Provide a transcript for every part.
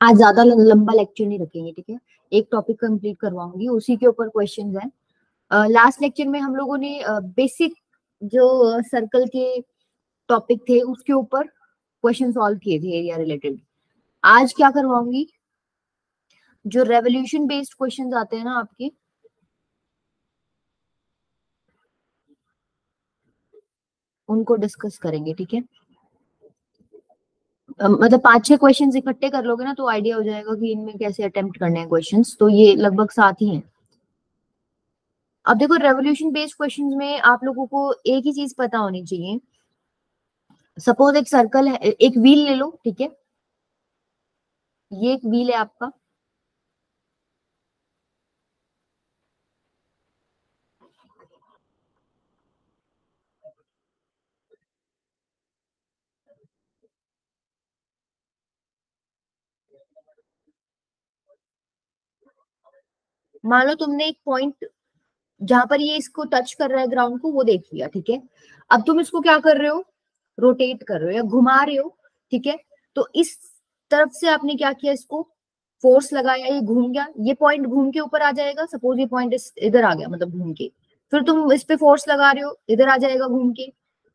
आज ज़्यादा लंबा लेक्चर नहीं रखेंगे, ठीक है? एक टॉपिक कंप्लीट करवाऊँगी, उसी के ऊपर क्वेश्चंस हैं। लास्ट लेक्चर में हम लोगों ने बेसिक जो सर्कल के टॉपिक थे, उसके ऊपर क्वेश्चन सॉल्व किए थे एरिया रिलेटेड आज क्या करवाऊँगी? जो रेवोल्यूशन बेस्ड क्वेश्चंस आते हैं ना आपके, उनको डिस्कस करेंगे, ठीक है? मतलब पाँच छह क्वेश्चंस इकट्ठे कर लोगे ना तो आइडिया हो जाएगा कि इनमें कैसे अटेम्प्ट करने हैं क्वेश्चंस तो ये लगभग साथ ही हैं। अब देखो रेवोल्यूशन बेस्ड क्वेश्चंस में आप लोगों को एक ही चीज़ पता होनी चाहिए। सपोज़ एक सर्कल है एक व्हील ले लो, ठीक है? ये एक व्हील है आपका। मान लो तुमने एक पॉइंट जहाँ पर ये इसको टच कर रहा है ग्राउंड को, वो देख लिया, ठीक है? अब तुम इसको क्या कर रहे हो? रोटेट कर रहे हो या घुमा रहे हो, ठीक है? तो इस तरफ़ से आपने क्या किया इसको? फोर्स लगाया, ये घूम गया, ये पॉइंट घूम के ऊपर आ जाएगा सपोज़ ये पॉइंट इधर आ गया मतलब घूम के। फिर तुम इस पे फोर्स लगा रहे हो, इधर आ जाएगा घूम के।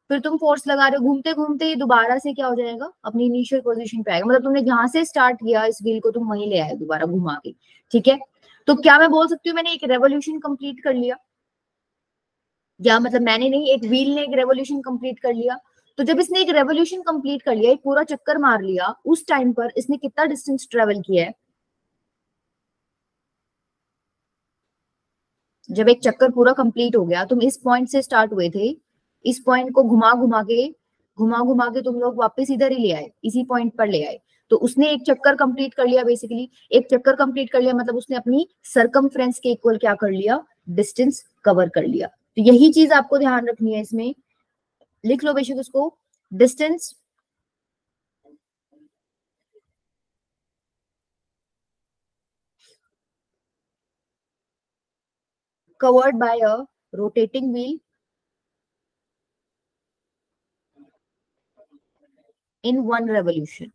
फिर तुम फोर्स लगा रहे हो घूमते घूमते ये दोबारा से क्या हो जाएगा? अपनी इनिशियल पोजीशन पे आएगा। मतलब तुमने जहाँ से स्टार्ट किया इस व्हील को, तुम वहीं ले आए दोबारा घुमा के, ठीक है? तो क्या मैं बोल सकती हूँ, मैंने एक रेवोल्यूशन कंप्लीट कर लिया? या मतलब मैंने नहीं, एक व्हील ने एक रेवोल्यूशन कंप्लीट कर लिया? तो जब इसने एक रेवोल्यूशन कंप्लीट कर लिया, एक पूरा चक्कर मार लिया, उस टाइम पर इसने कितना डिस्टेंस ट्रेवल किया है? जब एक चक्कर पूरा कंप्लीट हो गया, तुम इस पॉइंट से स्टार्ट हुए थे, इस पॉइंट को घुमा घुमा के घुमा घुमा के तुम लोग वापस इधर ही ले आए, इसी पॉइंट पर ले आए। तो उसने एक चक्कर कंप्लीट कर लिया बेसिकली एक चक्कर कंप्लीट कर लिया मतलब उसने अपनी सरकम के इक्वल क्या कर लिया? डिस्टेंस कवर कर लिया। तो यही चीज़ आपको ध्यान रखनी है इसमें। लिख लो बेशक उसको। Distance covered by a rotating wheel in one revolution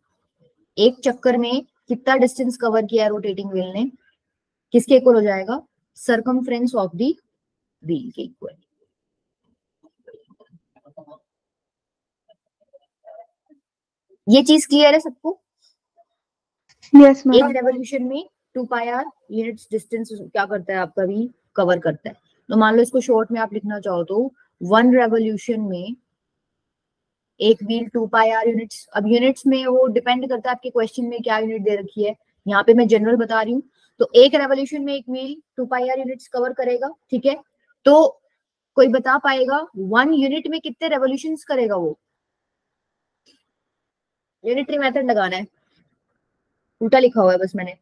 एक चक्कर में कितना डिस्टेंस कवर किया है रोटेटिंग व्हील ने? किसके इक्वल हो जाएगा? सरकमफ्रेंस ऑफ़ दी व्हील के इक्वल ये चीज़ क्लियर है सबको? Yes, एक रेवोल्यूशन में two pi R units distance क्या करता है आपका भी कवर करता है। तो मान लो इसको शॉर्ट में आप लिखना चाहो तो वन रेवोल्यूशन में एक wheel two pi R units अब यूनिट्स में वो डिपेंड करता है आपके क्वेश्चन में क्या यूनिट दे रखी है। यहाँ पे मैं जनरल बता रही हूँ। तो एक रेवोल्यूशन में एक wheel two pi R units cover करेगा, ठीक है? तो कोई बता पाएगा वन यूनिट में कितने रेवोल्यूशन करेगा वो? यूनिटरी मेथड लगाना है। उल्टा लिखा हुआ है बस मैंने।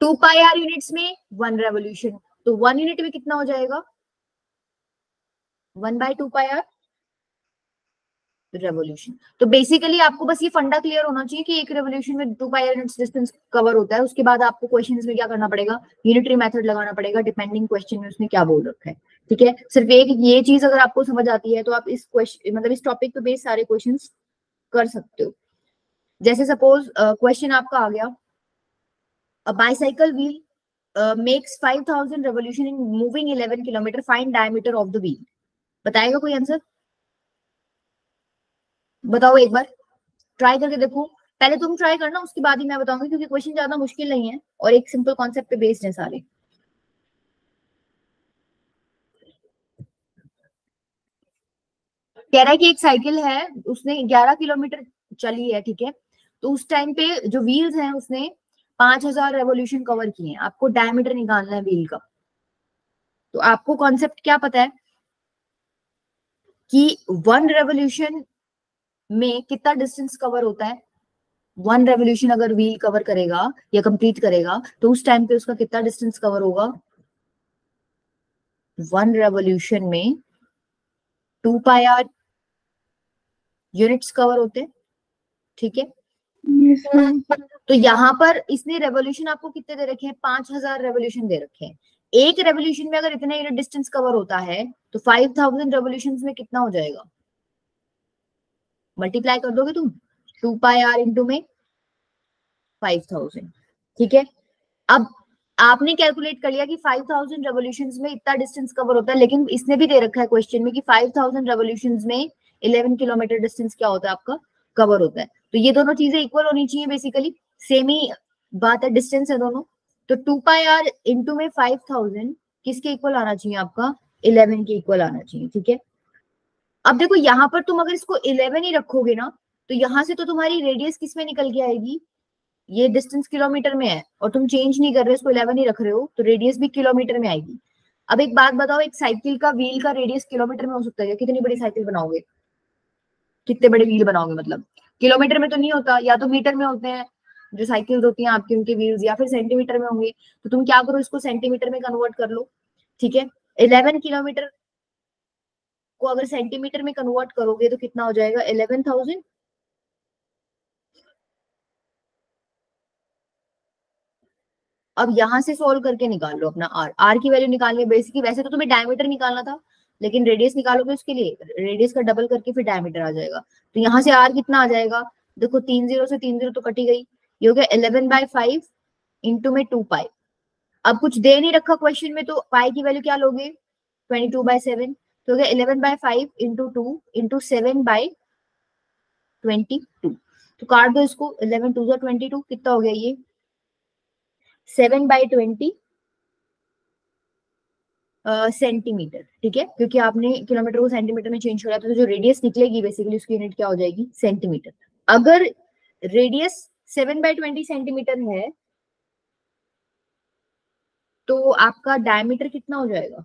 टू पाई आर यूनिट्स में वन रेवोल्यूशन तो वन यूनिट में कितना हो जाएगा? One by two pi R revolution तो बेसिकली आपको बस ये फंडा क्लियर होना चाहिए कि एक रेवोल्यूशन में two pi units distance cover होता है उसके बाद आपको क्वेश्चन में क्या करना पड़ेगा? यूनिटरी मेथड लगाना पड़ेगा डिपेंडिंग क्वेश्चन में उसने क्या बोल रखा है। ठीक है? सिर्फ़ एक ये चीज़ अगर आपको समझ आती है तो आप इस क्वेश्चन मतलब इस टॉपिक पे बेस सारे क्वेश्चन कर सकते हो। जैसे सपोज़ क्वेश्चन आपका आ गया। A bicycle wheel uh, makes 5000 revolution in moving 11 kilometer. Find of the wheel बताएगा कोई आंसर बताओ एक बार। ट्राई करके देखो। पहले तुम ट्राई करना, उसके बाद ही मैं बताऊँगी, क्योंकि क्वेश्चन ज़्यादा मुश्किल नहीं है और एक सिंपल कॉन्सेप्ट पे बेस्ड है सारे। कह रहा है कि एक साइकिल है, उसने 11 किलोमीटर चली है, ठीक है? तो उस टाइम पे जो व्हील्स हैं, उसने पाँच हज़ार रेवोल्यूशन कवर किए हैं। आपको डायमीटर निकालना है व्हील का। तो आपको कॉन्सेप्ट क्या पता है? कि वन रेवोल्यूशन में कितना डिस्टेंस कवर होता है? वन रेवोल्यूशन अगर व्हील कवर करेगा या कंप्लीट करेगा तो उस टाइम पे उसका कितना डिस्टेंस कवर होगा? वन रेवोल्यूशन में two pi R units cover होते ठीक है? तो यहाँ पर इसने रेवोल्यूशन आपको कितने दे रखे हैं? पाँच हज़ार रेवोल्यूशन दे रखे हैं। एक रेवोल्यूशन में अगर इतना यूनिट डिस्टेंस कवर होता है तो फाइव थाउज़ेंड रेवोल्यूशन में कितना हो जाएगा? मल्टीप्लाई कर दोगे तुम? टू पाई आर इंटू में फाइव थाउज़ेंड ठीक है? अब आपने कैलकुलेट कर लिया कि 5000 रेवोल्यूशंस में इतना डिस्टेंस कवर होता है, लेकिन इसने भी दे रखा है क्वेश्चन में कि 5000 रेवोल्यूशंस में 11 किलोमीटर डिस्टेंस क्या होता है आपका? कवर होता है। तो ये दोनों चीज़ें इक्वल होनी चाहिए बेसिकली सेम ही बात है डिस्टेंस है दोनों। तो टू पाई आर इंटू में फाइव थाउज़ेंड किसके इक्वल आना चाहिए आपका? इलेवन के इक्वल आना चाहिए। ठीक है? अब देखो, यहाँ पर तुम अगर इसको इलेवन ही रखोगे ना तो यहाँ से तो तुम्हारी रेडियस किसमें निकल के आएगी? ये डिस्टेंस किलोमीटर में है, और तुम चेंज नहीं कर रहे इसको इलेवन ही रख रहे हो तो रेडियस भी किलोमीटर में आएगी। अब एक बात बताओ, एक साइकिल का व्हील का रेडियस किलोमीटर में हो सकता है कितनी बड़ी साइकिल बनाओगे? कितने बड़े व्हील बनाओगे मतलब? किलोमीटर में तो नहीं होता, या तो मीटर में होते हैं, जो साइकिल होती हैं आपकी, उनके व्हील्स या फिर सेंटीमीटर में होंगे तो तुम क्या करो, इसको सेंटीमीटर में कन्वर्ट कर लो, ठीक है? इलेवन किलोमीटर को अगर सेंटीमीटर में कन्वर्ट करोगे तो कितना हो जाएगा? इलेवन थाउज़ेंड अब यहाँ से सोल्व करके निकाल लो अपना आर आर की वैल्यू निकालनी है बेसिकली वैसे तो तुम्हें डायमीटर निकालना था, लेकिन रेडियस निकालोगे उसके लिए रेडियस का डबल करके फिर डायमीटर आ जाएगा। तो यहाँ से आर कितना आ जाएगा? देखो, तीन ज़ीरो से तीन ज़ीरो तो कटी गई। ये हो गया इलेवन बाय फाइव इंटू में टू पाई अब कुछ दे नहीं रखा क्वेश्चन में तो पाई की वैल्यू क्या लोगे? ट्वेंटी टू बाय सेवन तो गया eleven by five into two into seven by twenty two तो काट दो इसको इलेवन टू जो ट्वेंटी टू कितना हो गया ये? सेवन बाई ट्वेंटी सेंटीमीटर ठीक है? क्योंकि आपने किलोमीटर को सेंटीमीटर में चेंज किया तो जो रेडियस निकलेगी बेसिकली उसकी यूनिट क्या हो जाएगी? सेंटीमीटर अगर radius seven by twenty centimetre है तो आपका डायमीटर कितना हो जाएगा?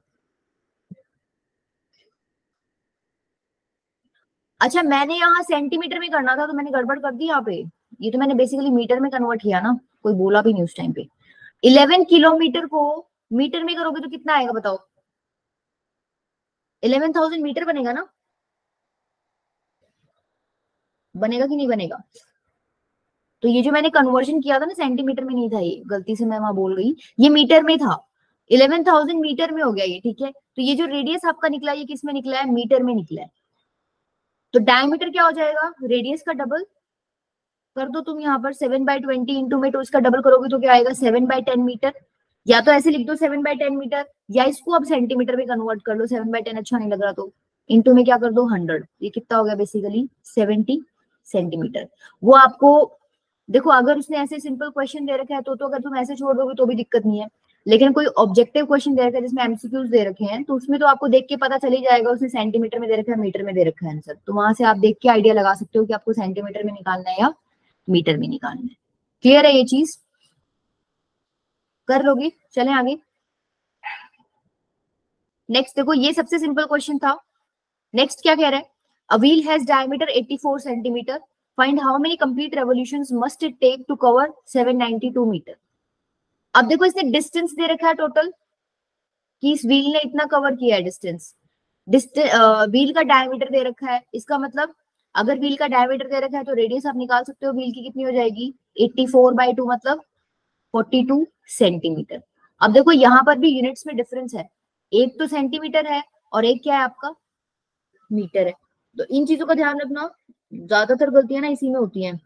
अच्छा मैंने यहाँ सेंटीमीटर में करना था तो मैंने गड़बड़ कर दी यहाँ पे। ये तो मैंने बेसिकली मीटर में कन्वर्ट किया ना, कोई बोला भी नहीं उस टाइम पे। इलेवन किलोमीटर को मीटर में करोगे तो कितना आएगा बताओ? इलेवन थाउज़ेंड मीटर बनेगा ना? बनेगा कि नहीं बनेगा? तो ये जो मैंने कन्वर्जन किया था ना सेंटीमीटर में नहीं था ये, गलती से मैं वहाँ बोल गई। ये मीटर में था। इलेवन थाउज़ेंड मीटर में हो गया ये, ठीक है? तो ये जो रेडियस आपका निकला, ये किसमें निकला है? मीटर में निकला है। तो डायमीटर क्या हो जाएगा? रेडियस का डबल कर दो तुम यहाँ पर सेवन बाई ट्वेंटी इंटू में तो इसका डबल करोगे तो क्या आएगा? सेवन बाई टेन मीटर या तो ऐसे लिख दो सेवन बाई टेन मीटर या इसको अब सेंटीमीटर में कन्वर्ट कर लो। सेवन बाई टेन अच्छा नहीं लग रहा तो। इंटू में क्या कर दो? हंड्रेड ये कितना हो गया बेसिकली सेवेंटी सेंटीमीटर वो आपको, देखो, अगर उसने ऐसे सिंपल क्वेश्चन दे रखा है तो तो अगर तुम ऐसे छोड़ दोगे तो भी दिक्कत नहीं है। लेकिन कोई ऑब्जेक्टिव क्वेश्चन दे रखा है, जिसमें एमसीक्यूज दे रखे हैं तो उसमें तो आपको देख के पता चली जाएगा, उसने सेंटीमीटर में दे रखा है मीटर में दे रखा है आंसर तो वहाँ से आप देख के आइडिया लगा सकते हो कि आपको सेंटीमीटर में निकालना है या मीटर में निकालना है. क्लियर है ये चीज़? कर लोगे? चले आगे. नेक्स्ट देखो, ये सबसे सिंपल क्वेश्चन था. नेक्स्ट क्या कह रहा है? A wheel has diameter 84 centimetre find how many complete revolutions must it take to cover 792 metre अब देखो इसने डिस्टेंस दे रखा है टोटल कि इस व्हील ने इतना कवर किया है डिस्टेंस व्हील का डायमीटर दे रखा है। इसका मतलब अगर व्हील का डायमीटर दे रखा है तो रेडियस आप निकाल सकते हो व्हील की कितनी हो जाएगी? 84 फोर बाई टू मतलब 42 सेंटीमीटर अब देखो यहाँ पर भी यूनिट्स में डिफरेंस है। एक तो सेंटीमीटर है और एक क्या है आपका? मीटर है। तो इन चीज़ों का ध्यान रखना, ज़्यादातर गलतियाँ ना इसी में होती हैं।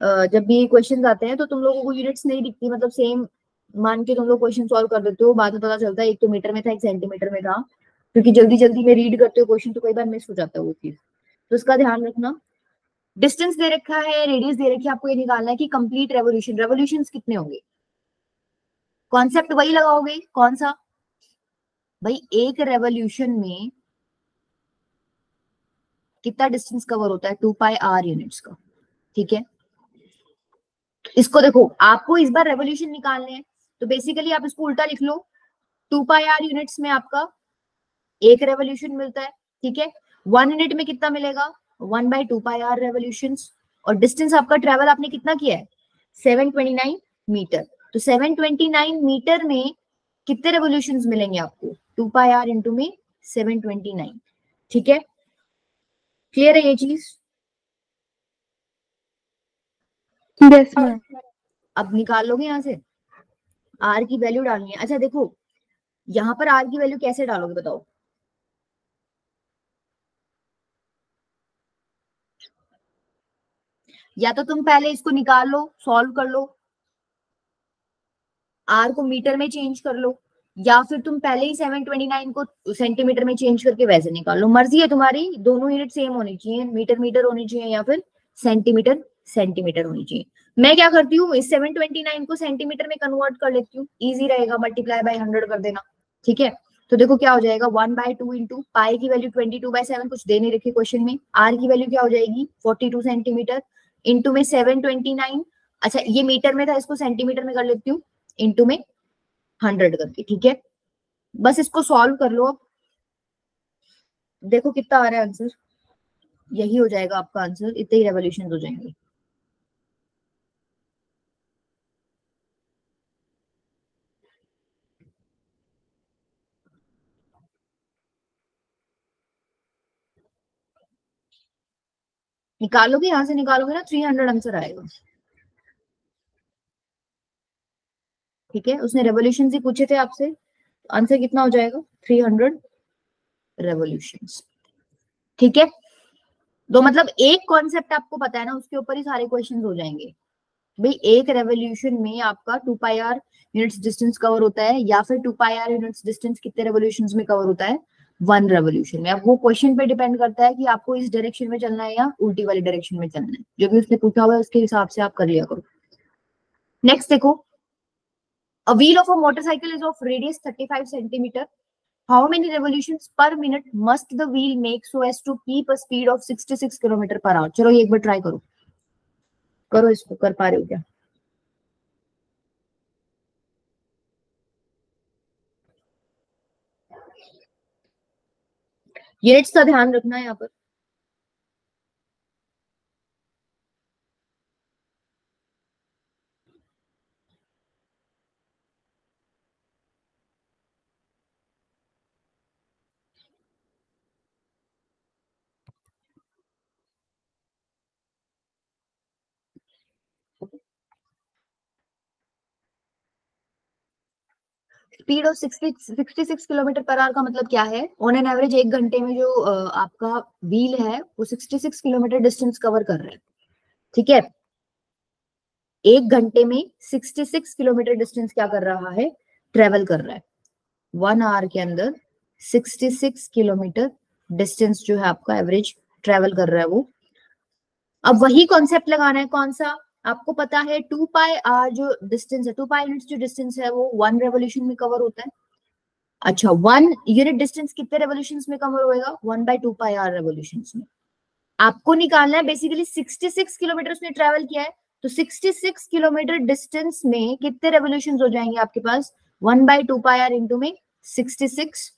जब भी क्वेश्चन आते हैं तो तुम लोगों को यूनिट्स नहीं दिखती मतलब सेम मान के तुम लोग क्वेश्चन सॉल्व कर देते हो, बाद में पता चलता है एक तो मीटर में था, एक सेंटीमीटर में था, क्योंकि जल्दी जल्दी में रीड करते हो क्वेश्चन तो कई बार मिस हो जाता है वो चीज़। तो उसका ध्यान रखना। डिस्टेंस दे रखा है रेडियस दे रखी है, आपको ये निकालना है कि कंप्लीट रेवोल्यूशन रेवोल्यूशन कितने होंगे? कॉन्सेप्ट वही लगाओगे, कौन सा? भाई, एक रेवोल्यूशन में कितना डिस्टेंस कवर होता है? टू पाई आर यूनिट्स का, ठीक है? इसको देखो, आपको इस बार रेवोल्यूशन निकालने हैं। तो बेसिकली आप इसको उल्टा लिख लो। टू पाई आर यूनिट्स में आपका एक रेवोल्यूशन मिलता है, ठीक है? वन यूनिट में कितना मिलेगा? One by two pi R revolution और डिस्टेंस आपका ट्रेवल आपने कितना किया है? सेवन ट्वेंटी नाइन मीटर तो सेवन ट्वेंटी नाइन मीटर में कितने रेवोल्यूशन मिलेंगे आपको? टू पाई आर इंटू में सेवन ट्वेंटी नाइन ठीक है? क्लियर है ये चीज़? Yes, अब निकाल लोगे यहाँ से? आर की वैल्यू डालनी है। अच्छा देखो यहाँ पर आर की वैल्यू कैसे डालोगे बताओ? या तो तुम पहले इसको निकाल लो सॉल्व कर लो। आर को मीटर में चेंज कर लो। या फिर तुम पहले ही 729 को सेंटीमीटर में चेंज करके वैसे निकाल लो। मर्ज़ी है तुम्हारी दोनों यूनिट सेम होनी चाहिए। मीटर मीटर होनी चाहिए या फिर सेंटीमीटर सेंटीमीटर होनी चाहिए। मैं क्या करती हूँ, इस 729 को सेंटीमीटर में कन्वर्ट कर लेती हूँ। इजी रहेगा मल्टीप्लाई बाय हंड्रेड कर देना, ठीक है? तो देखो क्या हो जाएगा one by two into pi की value twenty two by seven कुछ दे नहीं रखी क्वेश्चन में। आर की वैल्यू क्या हो जाएगी फोर्टी टू सेंटीमीटर इंटू में सेवन ट्वेंटी नाइन अच्छा ये मीटर में था, इसको सेंटीमीटर में कर लेती हूँ इंटू में हंड्रेड करके, ठीक है? बस इसको सॉल्व कर लो अब। देखो कितना आ रहा है आंसर यही हो जाएगा आपका आंसर इतने ही रेवोल्यूशन हो जाएँगे। निकालोगे, यहाँ से निकालोगे ना थ्री हंड्रेड आंसर आएगा। ठीक है? उसने रेवोल्यूशन ही पूछे थे आपसे। आंसर कितना हो जाएगा? थ्री हंड्रेड रेवोल्यूशन ठीक है? तो मतलब एक कॉन्सेप्ट आपको पता है ना, उसके ऊपर ही सारे क्वेश्चन हो जाएँगे। भाई, एक रेवोल्यूशन में आपका two pi R units distance cover होता है, या फिर two pi R units distance कितने रेवोल्यूशन में कवर होता है? वन रेवोल्यूशन में अब वो क्वेश्चन पे डिपेंड करता है कि आपको इस डायरेक्शन में चलना है या उल्टी वाली डायरेक्शन में चलना है। जो भी उसने पूछा हुआ है, उसके हिसाब से आप कर लिया करो। नेक्स्ट देखो। A wheel of a motorcycle is of radius 35 centimetre how many revolutions per minute must the wheel make so as to keep a speed of 66 kilometre per hour चलो ये एक बार ट्राई करो। करो इसको, कर पा रहे हो क्या? यूनिट्स का ध्यान रखना है यहाँ पर। Speed of 60 66 kilometre per hour का मतलब क्या है? ऑन एन एवरेज एक घंटे में जो आपका व्हील है, वो 66 किलोमीटर डिस्टेंस कवर कर रहा है। ठीक है? एक घंटे में 66 किलोमीटर डिस्टेंस क्या कर रहा है? ट्रेवल कर रहा है। वन आवर के अंदर 66 किलोमीटर डिस्टेंस जो है आपका एवरेज ट्रेवल कर रहा है वो। अब वही कॉन्सेप्ट लगाना है। कौन सा? आपको पता है टू पाई आर जो डिस्टेंस है टू पाई यूनिट जो डिस्टेंस है, वो वन रेवोल्यूशन में कवर होता है। अच्छा वन यूनिट डिस्टेंस कितने रेवोल्यूशन में कवर होएगा? One by two pi R revolution में। आपको निकालना है बेसिकली 66 किलोमीटर उसने ट्रेवल किया है तो 66 किलोमीटर डिस्टेंस में कितने रेवोल्यूशन हो जाएँगे आपके पास? One by two pi R into में 66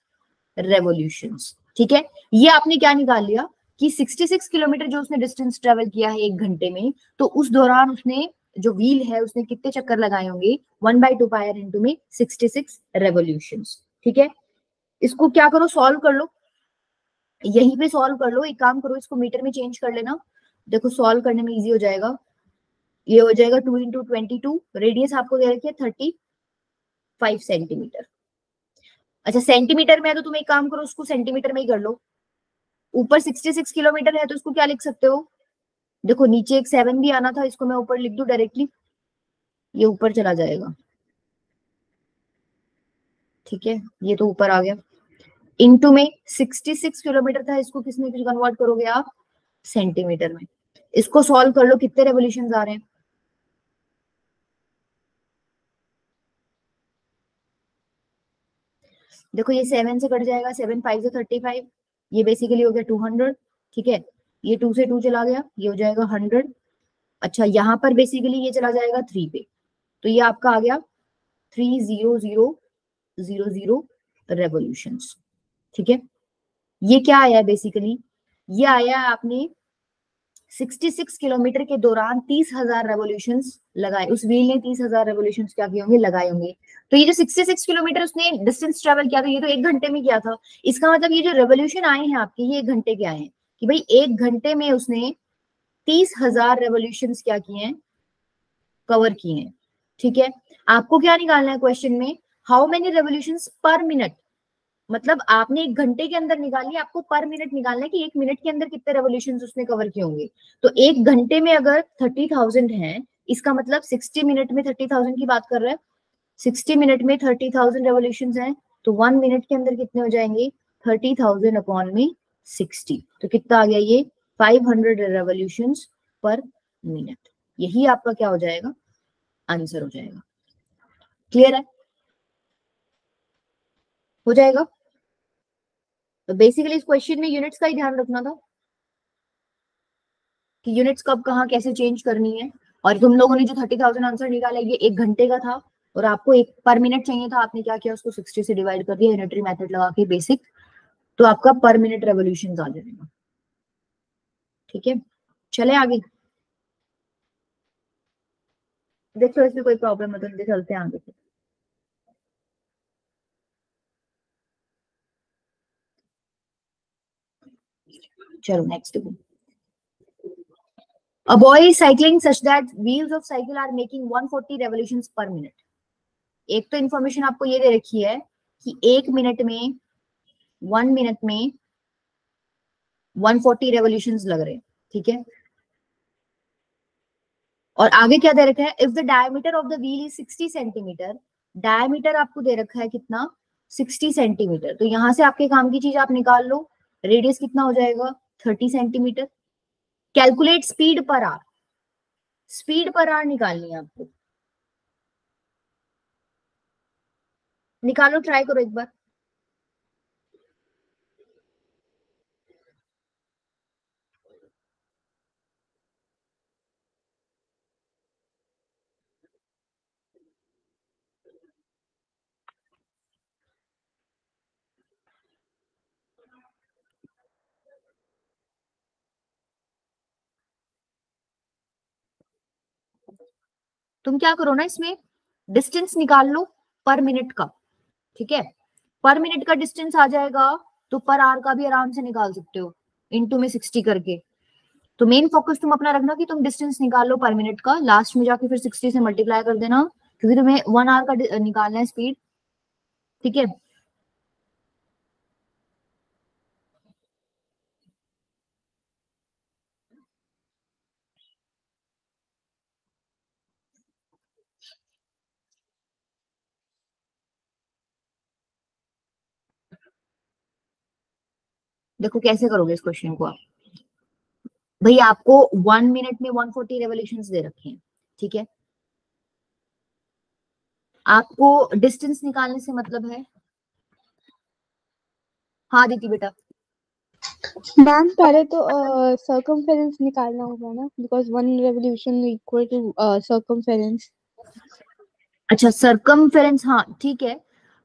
रेवोल्यूशन ठीक है? ये आपने क्या निकाल लिया? कि 66 किलोमीटर जो उसने डिस्टेंस ट्रेवल किया है एक घंटे में तो उस दौरान उसने जो व्हील है, उसने कितने चक्कर लगाए होंगे? One by two pi R into में सिक्सटी सिक्स रेवोल्यूशन ठीक है? इसको क्या करो? सॉल्व कर लो। यहीं पे सॉल्व कर लो। एक काम करो, इसको मीटर में चेंज कर लेना। देखो सॉल्व करने में इजी हो जाएगा। ये हो जाएगा two into twenty two radius आपको दे रखी है थर्टी फाइव सेंटीमीटर अच्छा सेंटीमीटर में है तो तुम एक काम करो, उसको सेंटीमीटर में ही कर लो। ऊपर 66 किलोमीटर है तो इसको क्या लिख सकते हो? देखो, नीचे एक सेवन भी आना था, इसको मैं ऊपर लिख दू डायरेक्टली ये ऊपर चला जाएगा। ठीक है, ये तो ऊपर आ गया। इनटू में 66 किलोमीटर था, इसको किसमें कन्वर्ट करोगे आप? सेंटीमीटर में। इसको सॉल्व कर लो, कितने रेवोल्यूशन आ रहे हैं? देखो, ये सेवन से कट जाएगा सेवन फाइव से थर्टी फाइव ये बेसिकली हो गया टू हंड्रेड ठीक है? ये टू से टू चला गया, ये हो जाएगा हंड्रेड अच्छा यहाँ पर बेसिकली ये चला जाएगा थ्री पे। तो ये आपका आ गया three zero zero zero zero revolution ठीक है? ये क्या आया है बेसिकली ये आया आपने 66 किलोमीटर के दौरान तीस हज़ार रेवोल्यूशन लगाए। उस व्हील ने तीस हज़ार रेवोल्यूशन क्या किए होंगे? लगाए होंगे। तो ये जो 66 किलोमीटर उसने डिस्टेंस ट्रेवल किया था, ये तो एक घंटे में किया था। इसका मतलब ये जो रेवोल्यूशन आए हैं आपके, ये एक घंटे के आए हैं कि भाई एक घंटे में उसने तीस हज़ार रेवोल्यूशन क्या किए हैं? कवर किए हैं। ठीक है? आपको क्या निकालना है क्वेश्चन में? How many revolution per minute मतलब आपने एक घंटे के अंदर निकाली, आपको पर मिनट निकालना है कि एक मिनट के अंदर कितने रेवोल्यूशन उसने कवर किए होंगे। तो एक घंटे में अगर थर्टी थाउज़ेंड है, इसका मतलब सिक्सटी मिनट में थर्टी थाउज़ेंड की बात कर रहे हैं। सिक्सटी मिनट में थर्टी थाउज़ेंड रेवोल्यूशन है तो वन मिनट के अंदर कितने हो जाएँगे? थर्टी थाउज़ेंड अपॉन में सिक्सटी तो कितना आ गया ये? Five hundred revolution per minute यही आपका क्या हो जाएगा? आंसर हो जाएगा। क्लियर है? हो जाएगा? तो बेसिकली इस क्वेश्चन में यूनिट्स का ही ध्यान रखना था कि यूनिट्स कब कहाँ कैसे चेंज करनी है। और तुम लोगों ने जो थर्टी थाउज़ेंड आंसर निकाला, ये एक घंटे का था और आपको एक पर मिनट चाहिए था, आपने क्या किया, उसको सिक्सटी से डिवाइड कर दिया यूनिटरी मेथड लगा के बेसिक तो आपका पर मिनट रेवोल्यूशन आ जाएगा। ठीक है? चले आगे। देखो, इसमें कोई प्रॉब्लम है तो चलते हैं आगे। चलो नेक्स्ट देखो A boy is cycling such that wheels of cycle are making 140 revolutions per minute. एक तो इंफॉर्मेशन आपको ये दे रखी है कि एक मिनट में वन मिनट में 140 रेवोल्यूशंस लग रहे ठीक है? और आगे क्या दे रखा है? If the diameter of the wheel is 60 centimetre diameter आपको दे रखा है कितना? 60 सेंटीमीटर तो यहाँ से आपके काम की चीज़ आप निकाल लो रेडियस कितना हो जाएगा? 30 centimetre. Calculate speed per hour. Speed per hour निकालनी है आपको। निकालो ट्राई करो एक बार। तुम क्या करो ना इसमें डिस्टेंस निकाल लो पर मिनट का, ठीक है? पर मिनट का डिस्टेंस आ जाएगा तो पर आर का भी आराम से निकाल सकते हो इनटू में सिक्सटी करके। तो मेन फोकस तुम अपना रखना कि तुम डिस्टेंस निकाल लो पर मिनट का लास्ट में जाके फिर सिक्सटी से मल्टीप्लाई कर देना, क्योंकि तुम्हें वन आर का निकालना है स्पीड ठीक है? देखो कैसे करोगे इस क्वेश्चन को आप? भाई आपको वन मिनट में वन फोर्टी रेवोल्यूशन दे रखे हैं ठीक है? आपको डिस्टेंस निकालने से मतलब है? हाँ दीदी बेटा। मैम पहले तो सर्कमफेरेंस uh, निकालना होगा ना because one revolution equal to circumference अच्छा सर्कमफेरेंस हाँ ठीक है।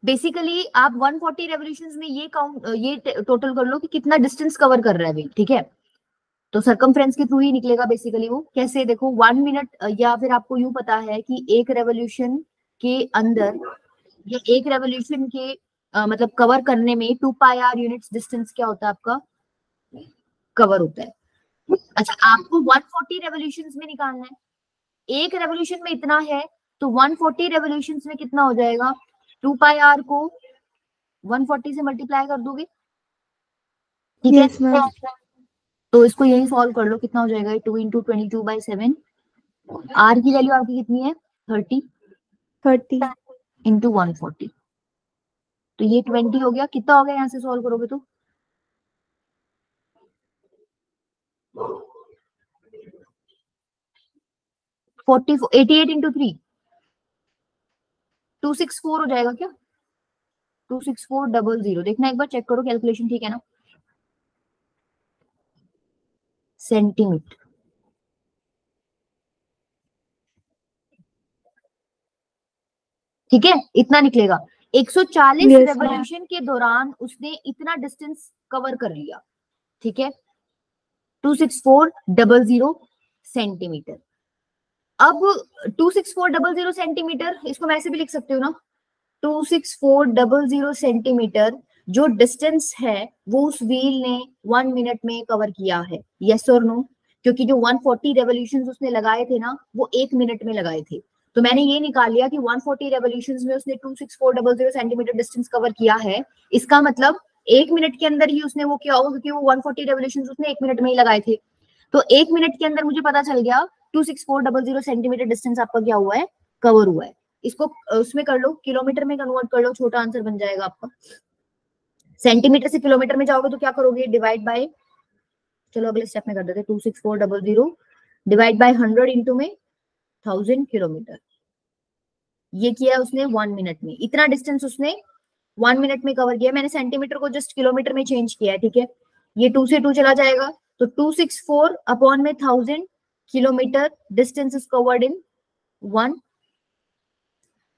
बेसिकली आप 140 रेवोल्यूशंस में ये काउंट ये टोटल कर लो कि कितना डिस्टेंस कवर कर रहा है ठीक है? तो सरकमफ्रेंस के थ्रू ही निकलेगा बेसिकली वो। कैसे? देखो वन मिनट या फिर आपको यूँ पता है कि एक रेवोल्यूशन के अंदर या एक रेवोल्यूशन के आ, मतलब कवर करने में two pi R units distance क्या होता है आपका? कवर होता है। अच्छा आपको 140 रेवोल्यूशंस में निकालना है। एक रेवोल्यूशन में इतना है तो 140 रेवोल्यूशंस में कितना हो जाएगा? टू पाई आर को 140 से मल्टीप्लाई कर दोगे? ठीक yes, है तो इसको यही सॉल्व कर लो कितना हो जाएगा? Two into twenty two by seven R की वैल्यू आपकी कितनी है? Thirty thirty into one forty तो ये ट्वेंटी हो गया। कितना हो गया? यहाँ से सॉल्व करोगे तो? Forty eighty eight into three two six four हो जाएगा क्या? Two six four double zero. देखना एक बार चेक करो कैलकुलेशन ठीक है ना? सेंटीमीटर ठीक है? इतना निकलेगा। 140 yes, रेवोल्यूशन के दौरान उसने इतना डिस्टेंस कवर कर लिया। ठीक है? Two six four double zero centimetre. अब two six four double zero centimetre इसको मैं ऐसे भी लिख सकती हूँ ना। Two six four double zero centimetre जो डिस्टेंस है, वो उस व्हील ने वन मिनट में कवर किया है। यस और नो क्योंकि जो 140 रेवोल्यूशन उसने लगाए थे ना, वो एक मिनट में लगाए थे। तो मैंने ये निकाल लिया कि 140 रेवोल्यूशन में उसने 26400 सेंटीमीटर डिस्टेंस कवर किया है। इसका मतलब एक मिनट के अंदर ही उसने वो किया होगा, क्योंकि वो 140 रेवोल्यूशन उसने एक मिनट में ही लगाए थे। तो एक मिनट के अंदर मुझे पता चल गया 26400 सेंटीमीटर डिस्टेंस आपका क्या हुआ है? कवर हुआ है। इसको उसमें कर लो किलोमीटर में कन्वर्ट कर लो, छोटा आंसर बन जाएगा आपका। सेंटीमीटर से किलोमीटर में जाओगे तो क्या करोगे? डिवाइड बाय चलो अगले स्टेप में कर देते two six four double zero divide by hundred into में थाउज़ेंड किलोमीटर ये किया उसने वन मिनट में। इतना डिस्टेंस उसने वन मिनट में कवर किया मैंने सेंटीमीटर को जस्ट किलोमीटर में चेंज किया है, ठीक है? ये टू से टू चला जाएगा तो टू सिक्स फोर अपॉन में thousand kilometre distance is covered in one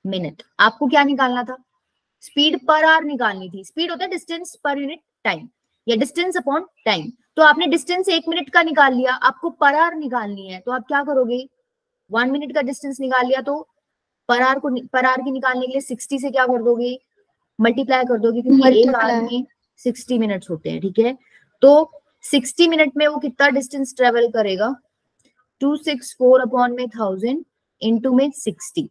minute. आपको क्या निकालना था? स्पीड पर आर निकालनी थी। स्पीड होता है डिस्टेंस पर यूनिट टाइम या डिस्टेंस अपॉन टाइम। तो आपने डिस्टेंस एक मिनट का निकाल लिया आपको पर आवर निकालनी है तो आप क्या करोगे? वन मिनट का डिस्टेंस निकाल लिया तो पर आर को पर आर की निकालने के लिए सिक्सटी से क्या कर दोगे? मल्टीप्लाई कर दोगे क्योंकि एक आवर में सिक्सटी मिनट्स होते हैं ठीक है? तो सिक्सटी मिनट में वो कितना डिस्टेंस ट्रेवल करेगा? टू सिक्स फोर अपॉन में थाउज़ेंड इंटू में सिक्सटी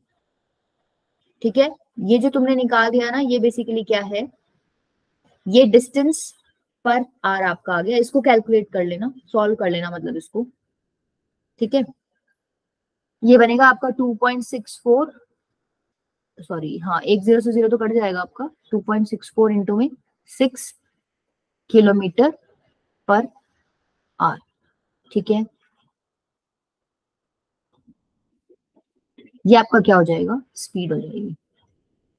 ठीक है? ये जो तुमने निकाल दिया ना, ये बेसिकली क्या है? ये डिस्टेंस पर आर आपका आ गया। इसको कैलकुलेट कर लेना सॉल्व कर लेना मतलब इसको। ठीक है? ये बनेगा आपका 2.64 सॉरी हाँ एक ज़ीरो से ज़ीरो तो कट जाएगा आपका। 2.64 पॉइंट सिक्स फोर इंटू में सिक्स किलोमीटर पर आर ठीक है? ये आपका क्या हो जाएगा? स्पीड हो जाएगी।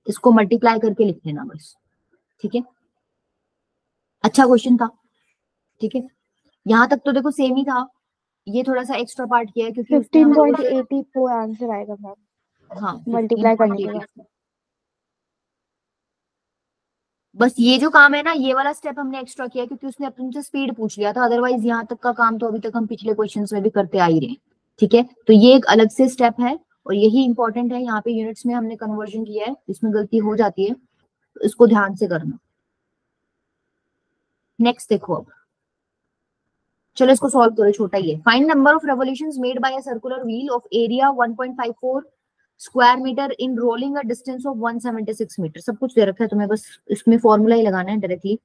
इसको मल्टीप्लाई करके लिख लेना बस। ठीक है? अच्छा क्वेश्चन था। ठीक है? यहाँ तक तो देखो सेम ही था। ये थोड़ा सा एक्स्ट्रा पार्ट किया है क्योंकि 15.84 आंसर आएगा मैम हाँ मल्टीप्लाई करने के बस ये जो काम है ना ये वाला स्टेप हमने एक्स्ट्रा किया क्योंकि उसने अपने से स्पीड पूछ लिया था। अदरवाइज़ यहाँ तक का काम तो अभी तक हम पिछले क्वेश्चंस में भी करते आ ही रहे ठीक है? तो ये एक अलग से स्टेप है। और यही इंपॉर्टेंट है, यहाँ पे यूनिट्स में हमने कन्वर्जन किया है इसमें गलती हो जाती है तो इसको ध्यान से करना। नेक्स्ट देखो अब। चलो इसको सॉल्व करो, छोटा ही है। Find number of revolution made by circular wheel of area 1.54 square metre in rolling a distance of 176 metre सब कुछ दे रखा है तुम्हें, बस इसमें फॉर्मूला ही लगाना है डायरेक्टली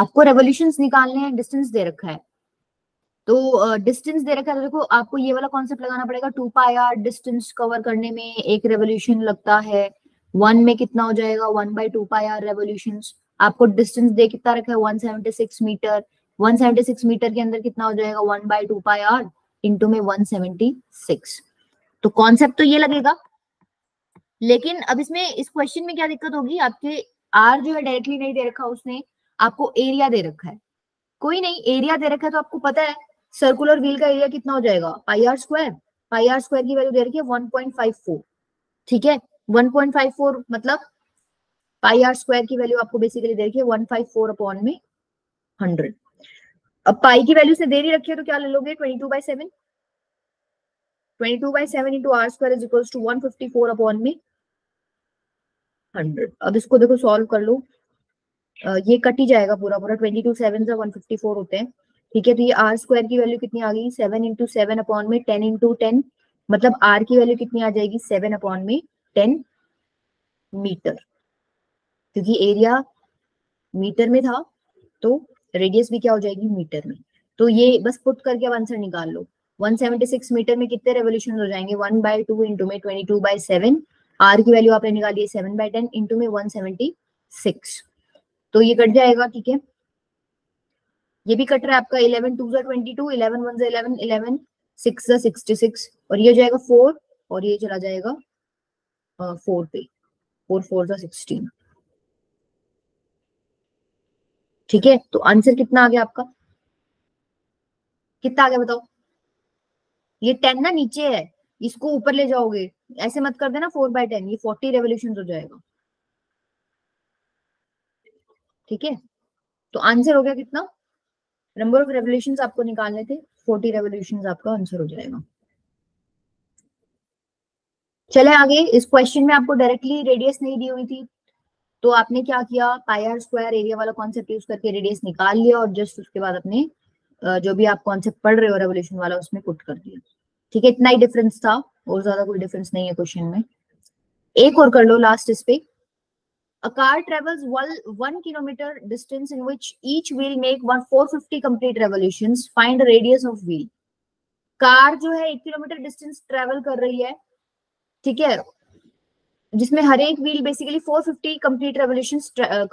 आपको रेवोल्यूशन निकालने हैं डिस्टेंस दे रखा है। तो डिस्टेंस uh, दे रखा है तो देखो आपको ये वाला कॉन्सेप्ट लगाना पड़ेगा two pi R distance cover करने में एक रेवोल्यूशन लगता है। वन में कितना हो जाएगा? One by two pi R revolution आपको डिस्टेंस दे कितना रखा है? One seventy six metre one seventy six metre के अंदर कितना हो जाएगा? One by two pi R into में वन सेवेंटी सिक्स तो कॉन्सेप्ट तो ये लगेगा। लेकिन अब इसमें इस क्वेश्चन में क्या दिक्कत होगी? आपके आर जो है डायरेक्टली नहीं दे रखा उसने। आपको एरिया दे रखा है। कोई नहीं एरिया दे रखा है तो आपको पता है सर्कुलर व्हील का एरिया कितना हो जाएगा? Pi R square pi R square की वैल्यू दे रखी है 1.54 ठीक है? 1.54 मतलब पाई आर स्क्वायर की वैल्यू आपको बेसिकली दे रखी है 154 अपॉन में 100 अब पाई की वैल्यू से दे रही रखी है तो क्या ले लोगे? 22 by seven twenty two by seven into R square is equals to one fifty four upon में हंड्रेड अब इसको देखो सॉल्व कर लो। ये कट ही जाएगा पूरा पूरा ट्वेंटी टू सेवन से वन फिफ्टी फोर होते हैं। ठीक है तो ये आर स्क्वायर की वैल्यू कितनी आ गई? सेवन इंटू सेवन अपॉन में टेन इंटू टेन मतलब आर की वैल्यू कितनी आ जाएगी? सेवन अपॉन में टेन मीटर क्योंकि एरिया मीटर में था तो रेडियस भी क्या हो जाएगी? मीटर में। तो ये बस पुट करके अब आंसर निकाल लो। 176 मीटर में कितने रेवोल्यूशन हो जाएँगे? वन बाई टू इंटू में twenty two by seven R की वैल्यू आपने निकाली है सेवन बाई टेन इंटू में वन सेवेंटी सिक्स तो ये कट जाएगा, ठीक है? ये भी कट रहा है आपका eleven two twenty two eleven one eleven eleven six sixty six और ये जाएगा फोर और ये चला जाएगा फोर पे फोर फोर सिक्सटीन ठीक है? तो आंसर कितना आ गया आपका? कितना आ गया बताओ? ये टेन ना नीचे है, इसको ऊपर ले जाओगे, ऐसे मत कर देना फोर बाय टेन ये फोर्टी रेवोल्यूशन हो जाएगा। ठीक है? तो आंसर हो गया कितना? नंबर ऑफ़ रेवोल्यूशन आपको निकालने थे फोर्टी रेवोल्यूशन आपका आंसर हो जाएगा। चले आगे, इस क्वेश्चन में आपको डायरेक्टली रेडियस नहीं दी हुई थी तो आपने क्या किया? पाई आर स्क्वायर एरिया वाला कॉन्सेप्ट यूज़ करके रेडियस निकाल लिया और जस्ट उसके बाद अपने जो भी आप कॉन्सेप्ट पढ़ रहे हो रेवोल्यूशन वाला, उसमें पुट कर दिया। ठीक है? इतना ही डिफरेंस था, और ज़्यादा कोई डिफरेंस नहीं है क्वेश्चन में। एक और कर लो लास्ट इस पे। A car travels one, one kilometer distance in which each wheel make one 450 complete revolutions. Find the radius of wheel. Car जो है एक किलोमीटर डिस्टेंस ट्रेवल कर रही है ठीक है जिसमें हर एक wheel basically 450 complete revolution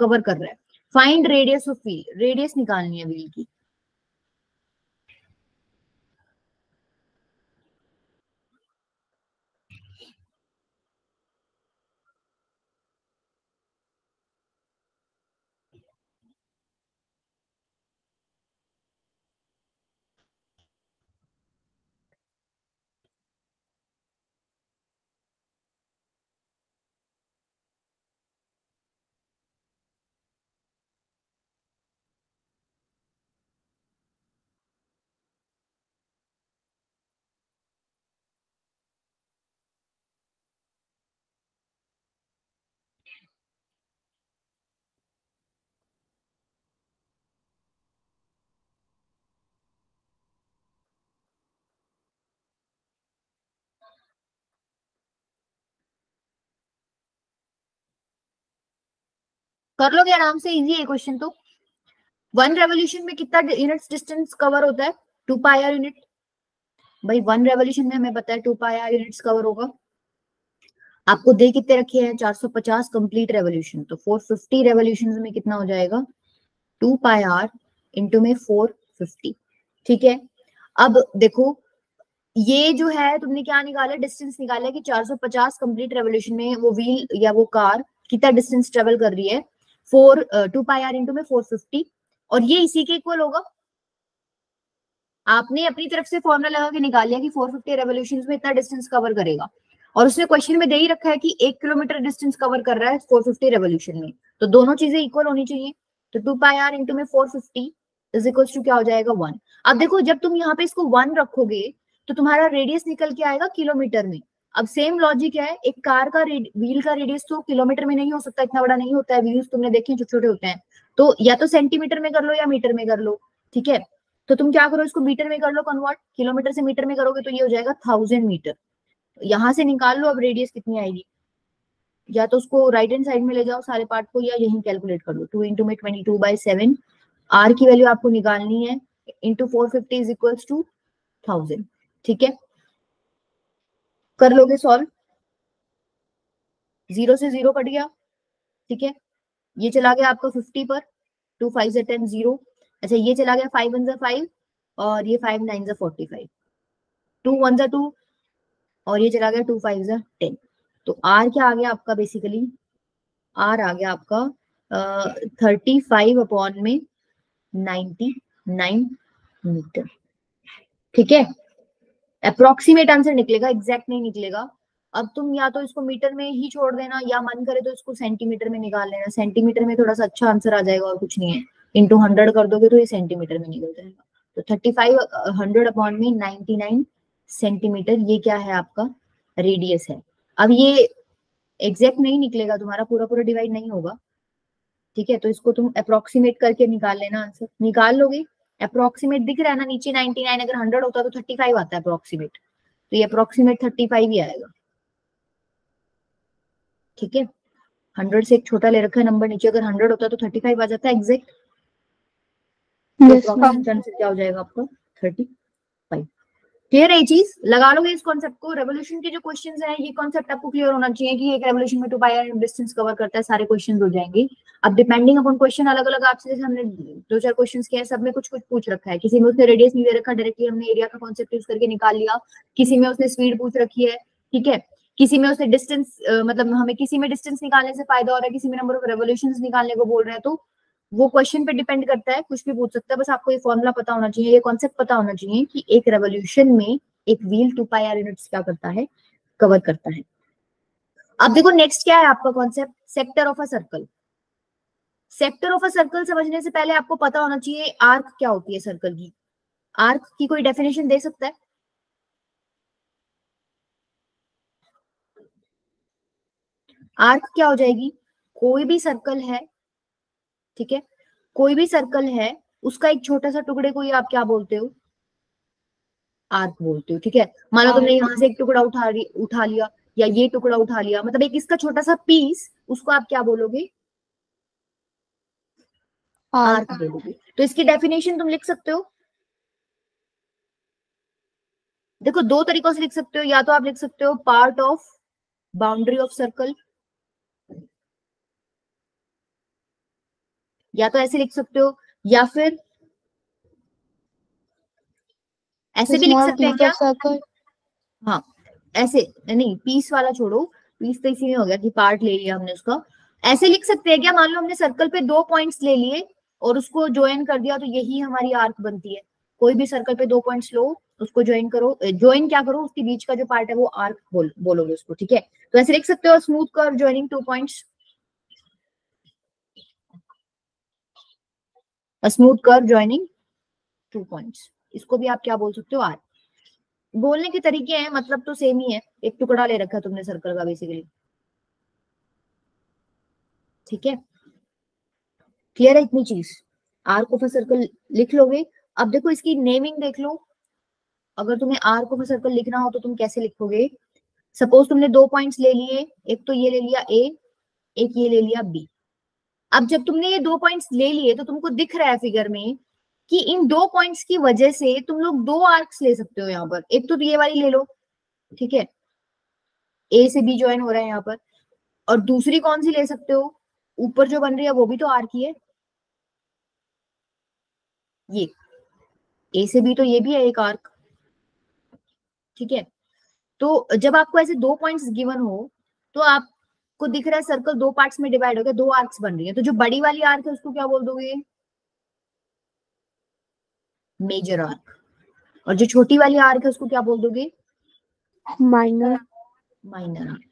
cover कर रहा है find radius of wheel radius निकालनी है व्हील की कर लोगे आराम से इजी है क्वेश्चन तो। वन रेवोल्यूशन में कितना यूनिट्स डिस्टेंस कवर होता है? टू पाई यूनिट भाई वन रेवोल्यूशन में हमें है two pi R units cover होगा। आपको दे कितने रखे हैं? 450 कंप्लीट रेवोल्यूशन तो 450 रेवोल्यूशन में कितना हो जाएगा? टू पाई आर इंटू में 450 ठीक है? अब देखो, ये जो है, तुमने क्या निकाला? डिस्टेंस निकाला कि 450 कंप्लीट रेवोल्यूशन में वो व्हील या वो कार कितना डिस्टेंस ट्रेवल कर रही है? Four two pi R into में फोर फिफ्टी। और ये इसी के इक्वल होगा। आपने अपनी तरफ़ से फॉर्मुला लगा के निकाल लिया कि 450 रेवोल्यूशन में इतना डिस्टेंस कवर करेगा। और उसने क्वेश्चन में दे ही रखा है कि एक किलोमीटर डिस्टेंस कवर कर रहा है 450 रेवोल्यूशन में। तो दोनों चीज़ें इक्वल होनी चाहिए। तो टू पाई आर इंटू में 450 इज़ इक्वल टू क्या हो जाएगा वन। अब देखो, जब तुम यहाँ पे इसको वन रखोगे तो तुम्हारा रेडियस निकल के आएगा किलोमीटर में। अब सेम लॉजिक है, एक कार का व्हील का रेडियस तो किलोमीटर में नहीं हो सकता, इतना बड़ा नहीं होता है व्हील्स तुमने देखे छोटे छोटे होते हैं। तो या तो सेंटीमीटर में कर लो या मीटर में कर लो, ठीक है? तो तुम क्या करो, इसको मीटर में कर लो कन्वर्ट किलोमीटर से मीटर में करोगे तो ये हो जाएगा थाउज़ेंड मीटर यहाँ से निकाल लो, अब रेडियस कितनी आएगी? या तो उसको राइट हैंड साइड में ले जाओ सारे पार्ट को या यही कैलकुलेट कर लो टू इंटू में twenty two by seven R की वैल्यू आपको निकालनी है into four fifty is equals to thousand ठीक है? कर लोगे सॉल्व ज़ीरो से ज़ीरो कट गया, ठीक है? ये चला गया आपका फिफ्टी पर टू फाइव से टेन ज़ीरो अच्छा ये चला गया फाइव वन फाइव और ये फाइव नाइन जा फोर्टी फाइव टू वन जा टू और ये चला गया टू फाइव जा टेन तो आर क्या आ गया आपका बेसिकली आर आ गया आपका थर्टी फाइव अपॉन में नाइनटी नाइन मीटर ठीक है? अप्रोक्सीमेट आंसर निकलेगा एग्जैक्ट नहीं निकलेगा। अब तुम या तो इसको मीटर में ही छोड़ देना, या मन करे तो इसको सेंटीमीटर में निकाल लेना। सेंटीमीटर में थोड़ा सा अच्छा आंसर आ जाएगा और कुछ नहीं है। इंटू हंड्रेड कर दोगे तो ये सेंटीमीटर में निकल जाएगा। तो थर्टी फाइव हंड्रेड अपॉन में नाइनटी नाइन सेंटीमीटर ये क्या है आपका? रेडियस है। अब ये एग्जैक्ट नहीं निकलेगा, तुम्हारा पूरा पूरा डिवाइड नहीं होगा। ठीक है तो इसको तुम अप्रोक्सीमेट करके निकाल लेना आंसर निकाल लोगे? अप्रोक्सीमेट दिख रहा है ना नीचे 99 अगर 100 होता तो 35 आता है अप्रोक्सीमेट तो ये अप्रोक्सीमेट 35 ही आएगा। ठीक है? हंड्रेड से एक छोटा ले रखा है नंबर नीचे अगर हंड्रेड होता तो थर्टी फाइव आ जाता है एग्जैक्ट yes तो से क्या हो जाएगा आपका? थर्टी फाइव क्लियर है चीज़? लगा लोगे इस कॉन्सेप्ट को? रेवोल्यूशन के जो क्वेश्चन है, ये कॉन्सेप्ट आपको क्लियर होना चाहिए कि एक रेवोल्यूशन में टू पाई डिस्टेंस कवर करता है, सारे क्वेश्चन हो जाएँगे। अब डिपेंडिंग अपॉन क्वेश्चन अलग अलग आपसे जैसे हमने दो चार क्वेश्चन किए हैं, सब में कुछ कुछ पूछ रखा है। किसी में उसने रेडियस नहीं दे रखा डायरेक्टली हमने एरिया का कॉन्सेप्ट यूज़ करके निकाल लिया। किसी में उसने स्पीड पूछ रखी है, ठीक है? किसी में उसने डिस्टेंस मतलब हमें किसी में डिस्टेंस निकालने से फ़ायदा हो रहा है, किसी में नंबर ऑफ़ रेवोल्यूशन निकालने को बोल रहे हैं तो वो क्वेश्चन पे डिपेंड करता है, कुछ भी पूछ सकता है, बस आपको ये फॉर्मुला पता होना चाहिए, ये कॉन्सेप्ट पता होना चाहिए कि एक रेवोल्यूशन में एक wheel two pi R units क्या करता है कवर करता है। अब देखो नेक्स्ट क्या है आपका concept sector of a circle sector of a circle समझने से पहले आपको पता होना चाहिए आर्क क्या होती है सर्कल की। आर्क की कोई डेफिनेशन दे सकता है? आर्क क्या हो जाएगी? कोई भी सर्कल है ठीक है? कोई भी सर्कल है उसका एक छोटा सा टुकड़े को ही आप क्या बोलते हो? आर्क बोलते हो ठीक है? मान तुमने यहाँ से एक टुकड़ा उठा उठा लिया या ये टुकड़ा उठा लिया मतलब एक इसका छोटा सा पीस उसको आप क्या बोलोगे? आर्क बोलोगे। तो इसकी डेफिनेशन तुम लिख सकते हो? देखो दो तरीकों से लिख सकते हो या तो आप लिख सकते हो part of boundary of circle या तो ऐसे लिख सकते हो या फिर ऐसे भी लिख सकते हैं क्या? हाँ ऐसे नहीं पीस वाला छोड़ो पीस तो इसी में हो गया कि पार्ट ले लिया हमने उसका। ऐसे लिख सकते हैं क्या? मान लो हमने सर्कल पे दो पॉइंट्स ले लिए और उसको ज्वाइन कर दिया तो यही हमारी आर्क बनती है। कोई भी सर्कल पे दो पॉइंट्स लो उसको ज्वाइन करो ज्वाइन क्या करो? उसके बीच का जो पार्ट है वो आर्क बोल बोलोगे उसको ठीक है? तो ऐसे लिख सकते हो स्मूथ कर ज्वाइनिंग टू पॉइंट्स स्मूथ कर ज्वाइनिंग टू पॉइंट्स। इसको भी आप क्या बोल सकते हो? आर। बोलने के तरीके हैं मतलब तो सेम ही है। एक टुकड़ा ले रखा तुमने सर्कल का बेसिकली ठीक है? क्लियर है इतनी चीज़? आर्क ऑफ़ सर्कल लिख लोगे। अब देखो, इसकी नेमिंग देख लो। अगर तुम्हें आर्क ऑफ़ सर्कल लिखना हो तो तुम कैसे लिखोगे? सपोज़ तुमने दो पॉइंट्स ले लिए। एक तो ये ले लिया ए एक ये ले लिया बी अब जब तुमने ये दो पॉइंट्स ले लिए तो तुमको दिख रहा है फिगर में कि इन दो पॉइंट्स की वजह से तुम लोग दो आर्क्स ले सकते हो यहाँ पर। एक तो ये वाली ले लो, ठीक है? ए से बी ज्वाइन हो रहा है यहाँ पर। और दूसरी कौन सी ले सकते हो? ऊपर जो बन रही है, वो भी तो आर्क ही है। ये। ए से बी तो ये भी है एक आर्क ठीक है? तो जब आपको ऐसे दो पॉइंट्स गिवन हो तो आप को दिख रहा है सर्कल दो पार्ट्स में डिवाइड हो गया दो आर्क्स बन रही है। तो जो बड़ी वाली आर्क है उसको क्या बोल दोगे? मेजर आर्क और जो छोटी वाली आर्क है उसको क्या बोल दोगे? माइनर माइनर आर्क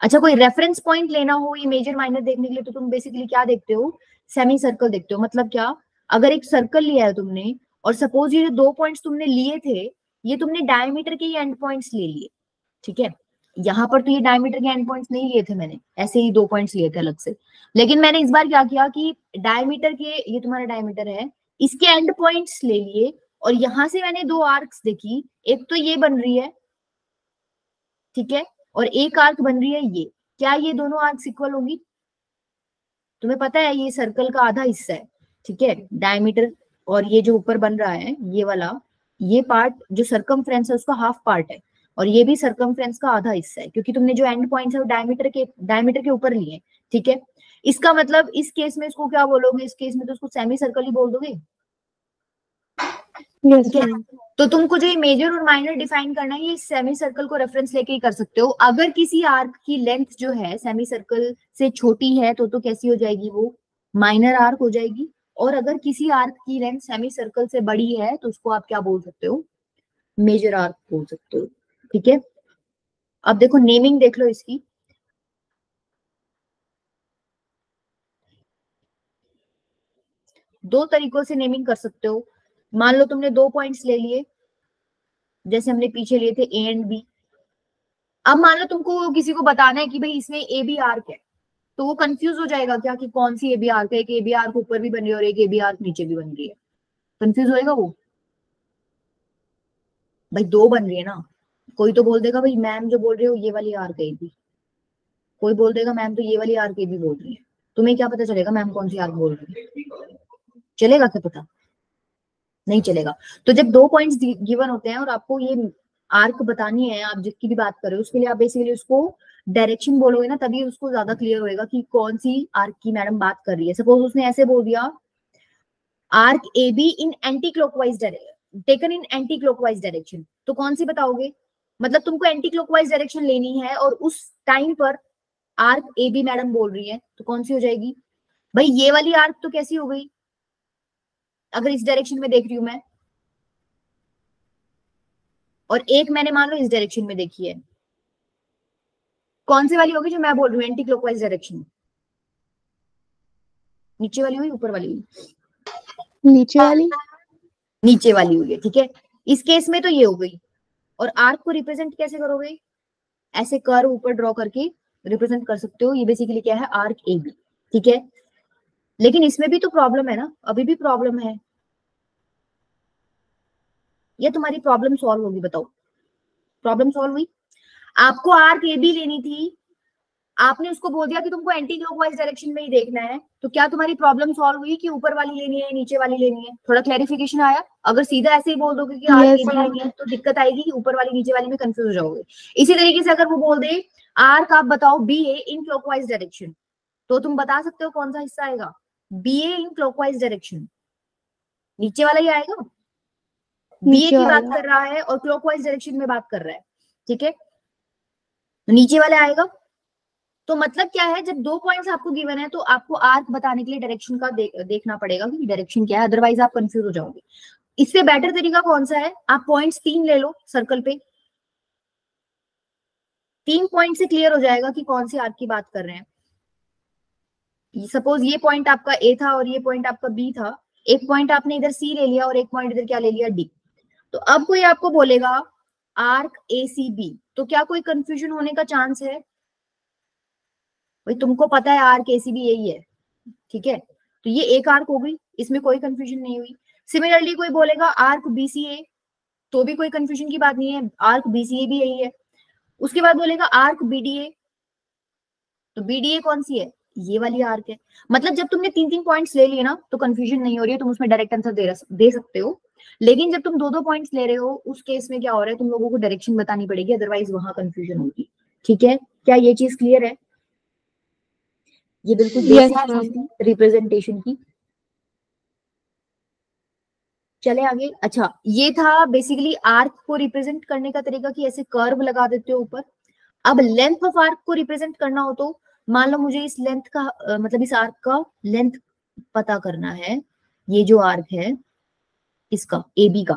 अच्छा कोई रेफरेंस पॉइंट लेना हो ये मेजर माइनर देखने के लिए तो तुम बेसिकली क्या देखते हो? सेमी सर्कल देखते हो। मतलब क्या? अगर एक सर्कल लिया है तुमने और सपोज़ ये जो दो पॉइंट्स तुमने लिए थे ये तुमने डायमीटर के ही एंड पॉइंट्स ले लिए। ठीक है? यहाँ पर तो ये डायमीटर के एंड पॉइंट्स नहीं लिए थे मैंने, ऐसे ही दो पॉइंट्स लिए थे अलग से। लेकिन मैंने इस बार क्या किया कि डायमीटर के, ये तुम्हारा डायमीटर है, इसके एंड पॉइंट्स ले लिए और यहाँ से मैंने दो आर्क्स देखी, एक तो ये बन रही है, ठीक है, और एक आर्क बन रही है ये। क्या ये दोनों आर्क्स इक्वल होगी? तुम्हें पता है ये सर्कल का आधा हिस्सा है, ठीक है डायमीटर और ये जो ऊपर बन रहा है, ये वाला, ये पार्ट जो सर्कम है, उसका हाफ़ पार्ट है। और ये भी सरकमफ्रेंस का आधा हिस्सा है क्योंकि तुमने जो एंड पॉइंट्स है वो डायमीटर के डायमीटर के ऊपर लिए ठीक है? इसका मतलब इस केस में इसको क्या बोलोगे? इस केस में तो उसको सेमी सर्कल ही बोल दोगे? Yes, तो तुमको जो ये मेजर और माइनर डिफाइन करना है ये सेमी सर्कल को रेफरेंस लेके ही कर सकते हो। अगर किसी आर्क की लेंथ जो है सेमी सर्कल से छोटी है तो तो कैसी हो जाएगी वो? माइनर आर्क हो जाएगी। और अगर किसी आर्क की लेंथ सेमी सर्कल से बड़ी है तो उसको आप क्या बोल सकते हो? मेजर आर्क बोल सकते हो। ठीक है? अब देखो नेमिंग देख लो इसकी। दो तरीकों से नेमिंग कर सकते हो। मान लो तुमने दो पॉइंट्स ले लिए, जैसे हमने पीछे लिए थे ए एंड बी अब मान लो तुमको किसी को बताना है कि भाई इसमें ए बी आर्क है। तो वो कंफ्यूज हो जाएगा क्या कि कौन सी ए बी आर्क है? एक ए बी आर्क ऊपर भी बन रही है और एक ए बी आर्क नीचे भी बन रही है। कंफ्यूज होएगा वो? भाई दो बन रही है ना। कोई तो बोल देगा, भाई मैम जो बोल रहे हो, ये वाली आर गई थी। कोई बोल देगा, मैम तो ये वाली आर के भी बोल रही है। तुम्हें क्या पता चलेगा, मैम कौन सी आर्क बोल रही है? चलेगा क्या पता? नहीं चलेगा। तो जब दो पॉइंट्स गिवन होते हैं और आपको ये आर्क बतानी है, आप जिसकी भी बात कर रहे हो, उसके लिए आप बेसिकली उसको डायरेक्शन बोलोगे ना, तभी उसको ज़्यादा क्लियर होएगा कि कौन सी आर्क की मैडम बात कर रही है। सपोज़ उसने ऐसे बोल दिया arc A B in anticlockwise taken in anticlockwise direction तो कौन सी बताओगे? मतलब तुमको एंटी क्लॉकवाइज डायरेक्शन लेनी है और उस टाइम पर आर्क ए बी मैडम बोल रही है तो कौन सी हो जाएगी? भाई ये वाली आर्क तो कैसी हो गई? अगर इस डायरेक्शन में देख रही हूँ मैं। और एक मैंने मान लो इस डायरेक्शन में देखी है। कौन सी वाली होगी जो मैं बोल रही हूँ एंटी क्लॉकवाइज डायरेक्शन नीचे वाली हुई ऊपर वाली हुई? नीचे वाली? नीचे वाली हुई है ठीक है? इस केस में तो ये हो गई। और आर्क को रिप्रेजेंट कैसे करोगे? ऐसे कर ऊपर ड्रॉ करके रिप्रेजेंट कर सकते हो। ये बेसिकली क्या है? आर्क ए बी ठीक है? लेकिन इसमें भी तो प्रॉब्लम है ना? अभी भी प्रॉब्लम है। ये तुम्हारी प्रॉब्लम सॉल्व होगी, बताओ। प्रॉब्लम सॉल्व हुई? आपको आर्क ए बी लेनी थी। आपने उसको बोल दिया कि तुमको एंटी क्लॉकवाइज डायरेक्शन में ही देखना है तो क्या तुम्हारी प्रॉब्लम सॉल्व हुई कि ऊपर वाली लेनी है नीचे वाली लेनी है? थोड़ा क्लैरिफिकेशन आया? अगर सीधा ऐसे ही बोल दोगे कि Yes, लेनी है तो दिक्कत आएगी कि ऊपर वाली नीचे वाली में कंफ्यूज हो जाओगे। इसी तरीके से अगर वो बोल दे आर्क आप बताओ B A in clockwise direction तो तुम बता सकते हो कौन सा हिस्सा आएगा? B A in clockwise direction नीचे वाला ही आएगा? बी ए की बात कर रहा है और क्लॉकवाइज डायरेक्शन में बात कर रहा है ठीक है? तो नीचे वाला आएगा? तो मतलब क्या है जब दो पॉइंट्स आपको गिवन है तो आपको आर्क बताने के लिए डायरेक्शन का दे, देखना पड़ेगा कि डायरेक्शन क्या है अदरवाइज़ आप कंफ्यूज हो जाओगे। इससे बेटर तरीका कौन सा है? आप पॉइंट्स तीन ले लो सर्कल पे। तीन पॉइंट से क्लियर हो जाएगा कि कौन सी आर्क की बात कर रहे हैं। सपोज़ ये पॉइंट आपका ए था और ये पॉइंट आपका बी था। एक पॉइंट आपने इधर सी ले लिया और एक पॉइंट इधर क्या ले लिया? डी तो अब कोई आपको बोलेगा आर्क ए सी बी तो क्या कोई कंफ्यूजन होने का चांस है? भाई तुमको पता है आर्क ए सी बी यही है ठीक है? तो ये एक आर्क हो गई इसमें कोई कंफ्यूजन नहीं हुई। सिमिलरली कोई बोलेगा आर्क बी सी ए तो भी कोई कंफ्यूजन की बात नहीं है आर्क बी सी ए भी यही है। उसके बाद बोलेगा आर्क बी डी ए तो बी डी ए कौन सी है? ये वाली आर्क है। मतलब जब तुमने तीन तीन पॉइंट्स ले लिए ना तो कंफ्यूजन नहीं हो रही है तुम उसमें डायरेक्ट आंसर दे, दे सकते हो। लेकिन जब तुम दो दो पॉइंट्स ले रहे हो उस केस में क्या हो रहा है तुम लोगों को डायरेक्शन बतानी पड़ेगी अदरवाइज़ वहाँ कंफ्यूजन होगी। ठीक है? क्या ये चीज़ क्लियर है? ये बिल्कुल. रिप्रेजेंटेशन की। चले आगे। अच्छा ये था बेसिकली आर्क को रिप्रेजेंट करने का तरीका कि ऐसे कर्व लगा देते हो ऊपर। अब लेंथ ऑफ़ आर्क को रिप्रेजेंट करना हो तो मान लो मुझे इस लेंथ का मतलब इस आर्क का लेंथ पता करना है। ये जो आर्क है इसका ए बी का।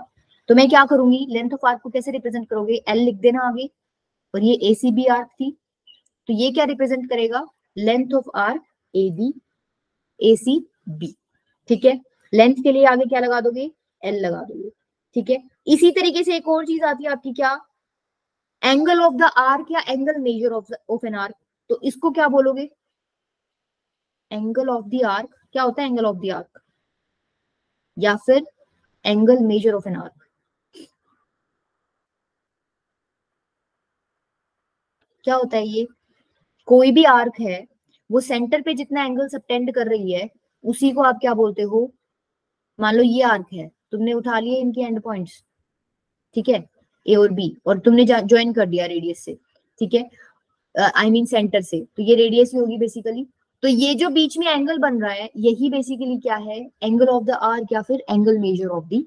तो मैं क्या करूँगी? लेंथ ऑफ़ आर्क को कैसे रिप्रेजेंट करोगे? एल लिख देना आगे। और ये ए सी बी आर्क थी। तो ये क्या रिप्रेजेंट करेगा? Length of arc A B A C B ठीक है? लेंथ के लिए आगे क्या लगा दोगे? एल लगा दोगे। ठीक है? इसी तरीके से एक और चीज़ आती है आपकी क्या? एंगल ऑफ़ द आर्क या angle measure of of an arc तो इसको क्या बोलोगे? एंगल ऑफ़ द आर्क क्या होता है एंगल ऑफ़ द आर्क या फिर angle measure of an arc क्या होता है ये? कोई भी आर्क है, वो सेंटर पे जितना एंगल सबटेंड कर रही है, उसी को आप क्या बोलते हो? मान लो ये आर्क है, तुमने उठा लिए इनके एंड पॉइंट्स ठीक है? ए और बी और तुमने ज्वाइन कर दिया रेडियस से, ठीक है? आई मीन सेंटर से तो ये रेडियस ही होगी बेसिकली तो ये जो बीच में एंगल बन रहा है, यही बेसिकली क्या है? एंगल ऑफ़ द आर्क या फिर angle measure of the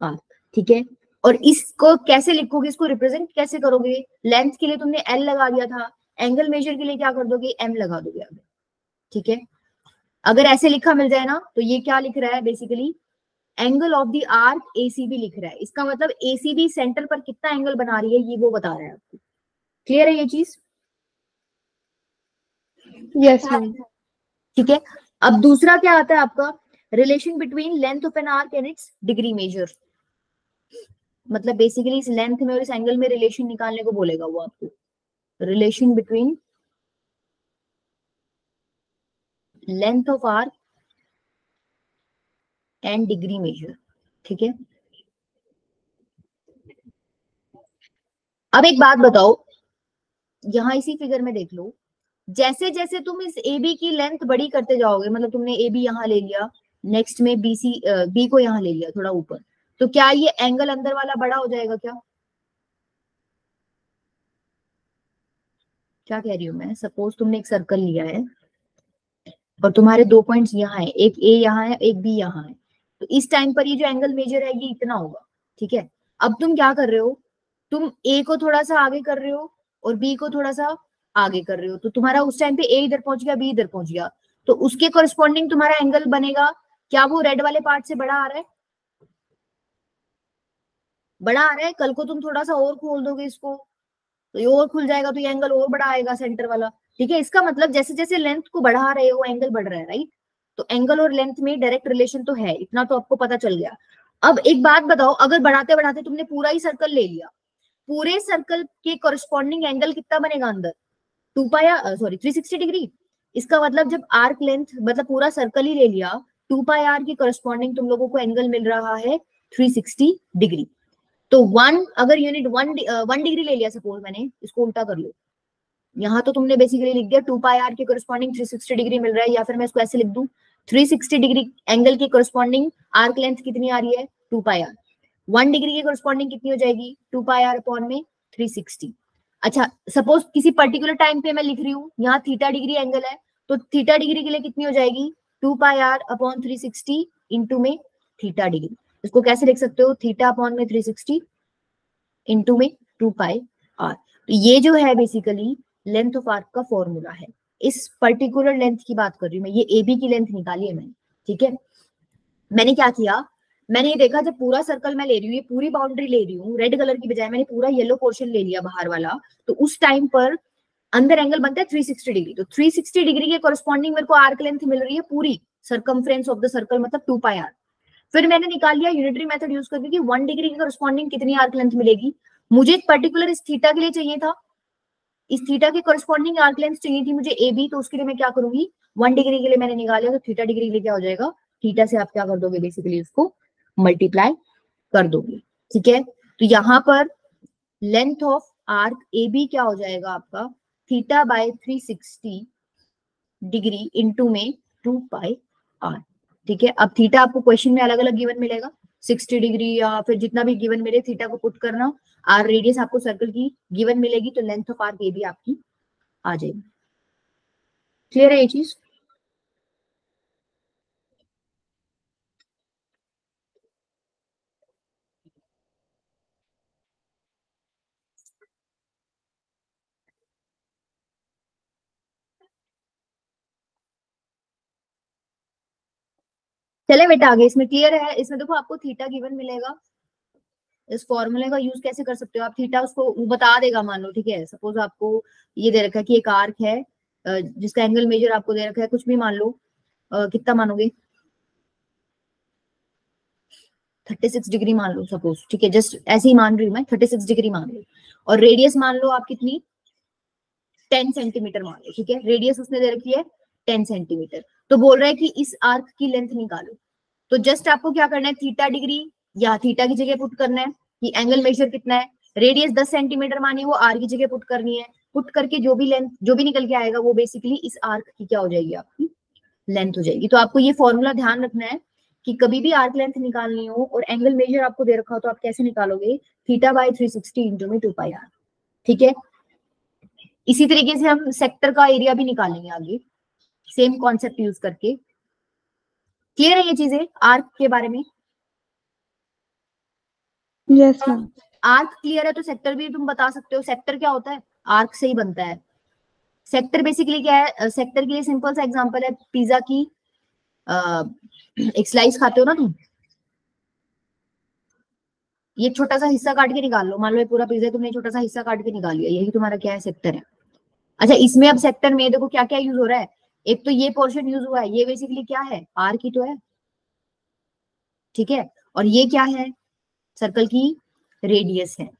arc ठीक है? और इसको कैसे लिखोगे, इसको रिप्रेजेंट कैसे करोगे? लेंथ के लिए तुमने एल लगा दिया था एंगल मेजर के लिए क्या कर दोगे? एम लगा दोगे आगे। ठीक है? अगर ऐसे लिखा मिल जाए ना तो ये क्या लिख रहा है basically angle of the arc ACB लिख रहा है। इसका मतलब एसीबी सेंटर पर कितना एंगल बना रही है ये वो बता रहा है आपको। क्लियर है ये चीज़? यस ठीक है? अब दूसरा क्या आता है आपका? Relation between length of an arc and its degree measure मतलब बेसिकली इस लेंथ में और इस एंगल में रिलेशन निकालने को बोलेगा वो आपको। Relation between length of arc and degree measure ठीक है? अब एक बात बताओ, यहाँ इसी फिगर में देख लो जैसे जैसे तुम इस ए बी की लेंथ बड़ी करते जाओगे मतलब तुमने ए बी यहाँ ले लिया नेक्स्ट में बी सी बी को यहाँ ले लिया थोड़ा ऊपर तो क्या ये एंगल अंदर वाला बड़ा हो जाएगा क्या? क्या कह रही हूँ मैं? सपोज़ तुमने एक सर्कल लिया है और तुम्हारे दो पॉइंट्स यहाँ है, एक ए यहाँ है, एक बी यहाँ है। तो इस टाइम पर ये जो एंगल मेजर है, ये इतना होगा, ठीक है? अब तुम क्या कर रहे हो? तुम ए को थोड़ा सा आगे कर रहे हो और बी को थोड़ा सा आगे कर रहे हो। तो तुम्हारा उस टाइम पे ए इधर पहुँच गया बी इधर पहुँच गया। तो उसके करस्पॉन्डिंग तुम्हारा एंगल बनेगा। क्या वो रेड वाले पार्ट से बड़ा आ रहा है? बड़ा आ रहा है? कल को तुम थोड़ा सा और खोल दोगे इसको। तो ये और खुल जाएगा तो ये एंगल और बड़ा आएगा सेंटर वाला। ठीक है? इसका मतलब जैसे जैसे लेंथ को बढ़ा रहे हो एंगल बढ़ रहा है राइट तो एंगल और लेंथ में डायरेक्ट रिलेशन तो है, इतना तो आपको पता चल गया। अब एक बात बताओ, अगर बढ़ाते बढ़ाते तुमने पूरा ही सर्कल ले लिया, पूरे सर्कल के करस्पॉन्डिंग एंगल कितना बनेगा अंदर? टू पाया सॉरी थ्री सिक्सटी डिग्री इसका मतलब जब आर्क लेंथ मतलब पूरा सर्कल ही ले लिया टू पाई आर के करस्पॉन्डिंग तुम लोगों को एंगल मिल रहा है थ्री सिक्सटी डिग्री तो वन अगर यूनिट वन वन डिग्री ले लिया सपोज़ मैंने, इसको उल्टा कर लो। यहाँ तो तुमने बेसिकली लिख दिया टू पाई आर के करस्पॉन्डिंग थ्री सिक्सटी डिग्री मिल रहा है, या फिर मैं इसको ऐसे लिख दू थ्री सिक्सटी डिग्री एंगल के करस्पॉन्डिंग आर्क लेंथ कितनी आ रही है? Two pi R one degree के करस्पॉन्डिंग कितनी हो जाएगी? टू पाई आर अपॉन में थ्री सिक्सटी अच्छा सपोज़ किसी पर्टिकुलर टाइम पे मैं लिख रही हूँ, यहाँ थीटा डिग्री एंगल है तो थीटा डिग्री के लिए कितनी हो जाएगी? Two pi R upon three sixty into में थीटा डिग्री इसको कैसे लिख सकते हो? थीटा अपॉन में थ्री सिक्सटी इंटू में टू पाई आर तो ये जो है बेसिकली लेंथ ऑफ़ आर्क का फॉर्मूला है। इस पर्टिकुलर लेंथ की बात कर रही हूँ मैं। ये ए बी की लेंथ निकाली है मैंने। ठीक है? मैंने क्या किया? मैंने ये देखा जब पूरा सर्कल मैं ले रही हूँ, ये पूरी बाउंड्री ले रही हूँ रेड कलर की बजाय मैंने पूरा येलो पोर्शन ले लिया बाहर वाला तो उस टाइम पर अंदर एंगल बनता है 360 डिग्री तो 360 डिग्री के कॉरस्पॉन्डिंग मेरे को आर्क लेंथ मिल रही है पूरी सरकमफ्रेंस ऑफ़ द सर्कल मतलब टू पाई आर फिर मैंने निकाल लिया यूनिटरी मेथड यूज़ करके कि वन डिग्री की कॉरस्पॉन्डिंग कितनी आर्क लेंथ मिलेगी। मुझे एक पर्टिकुलर इस थीटा के लिए चाहिए था। इस थीटा के कॉरस्पॉन्डिंग आर्क लेंथ चाहिए थी मुझे ए बी तो उसके लिए मैं क्या करूँगी? वन डिग्री के लिए मैंने निकाला तो थीटा डिग्री के लिए क्या हो जाएगा? थीटा से आप क्या कर दोगे? बेसिकली उसको मल्टीप्लाई कर दोगे। ठीक है? तो यहाँ पर length of arc A B क्या हो जाएगा आपका? थीटा बाय 360 डिग्री इंटू में टू पाई आर ठीक है? अब थीटा आपको क्वेश्चन में अलग अलग गिवन मिलेगा। 60 डिग्री या फिर जितना भी गिवन मिले थीटा को पुट करना। आर रेडियस आपको सर्कल की गिवन मिलेगी तो लेंथ ऑफ़ आर ये भी आपकी आ जाएगी। क्लियर है ये चीज़? चले बेटा आगे, इसमें क्लियर है। इसमें देखो आपको थीटा गिवन मिलेगा। इस फॉर्मूले का यूज़ कैसे कर सकते हो आप? थीटा उसको बता देगा, मान लो, ठीक है? सपोज़ आपको ये दे रखा है कि एक आर्क है जिसका एंगल मेजर आपको दे रखा है, कुछ भी मान लो। कितना मानोगे? थर्टी सिक्स डिग्री मान लो सपोज़ ठीक है? जस्ट ऐसे ही मान रही हूँ मैं थर्टी सिक्स डिग्री मान लो और रेडियस मान लो आप कितनी? टेन सेंटीमीटर मान लो, ठीक है? रेडियस उसने दे रखी है टेन सेंटीमीटर तो बोल रहा है कि इस आर्क की लेंथ निकालो। तो जस्ट आपको क्या करना है थीटा डिग्री या थीटा की जगह पुट करना है कि एंगल मेजर कितना है रेडियस 10 सेंटीमीटर मानी वो आर की जगह पुट करनी है पुट करके जो भी लेंथ जो भी निकल के आएगा वो बेसिकली इस आर्क की क्या हो जाएगी आपकी? लेंथ हो जाएगी। तो आपको ये फॉर्मूला ध्यान रखना है कि कभी भी आर्क लेंथ निकालनी हो और एंगल मेजर आपको दे रखा हो तो आप कैसे निकालोगे? Theta by three sixty into में टू पाई आर ठीक है? इसी तरीके से हम सेक्टर का एरिया भी निकालेंगे आगे। सेम कॉन्सेप्ट यूज़ करके। क्लियर है ये चीज़ें? आर्क के बारे में? यस मैम आर्क क्लियर है तो सेक्टर भी तुम बता सकते हो। सेक्टर क्या होता है? आर्क से ही बनता है। सेक्टर बेसिकली क्या है? सेक्टर के लिए सिंपल सा एग्जांपल है पिज्जा की। आ, एक स्लाइस खाते हो ना तुम? ये छोटा सा हिस्सा काट के निकाल लो। मान लो पूरा पिज्जा तुमने छोटा सा हिस्सा काट के निकाल लिया। यही तुम्हारा क्या है? सेक्टर है। अच्छा इसमें अब सेक्टर में देखो क्या क्या यूज़ हो रहा है? एक तो ये पोर्शन यूज़ हुआ है, ये बेसिकली क्या है? आर की तो है। ठीक है? और ये क्या है? सर्कल की रेडियस है।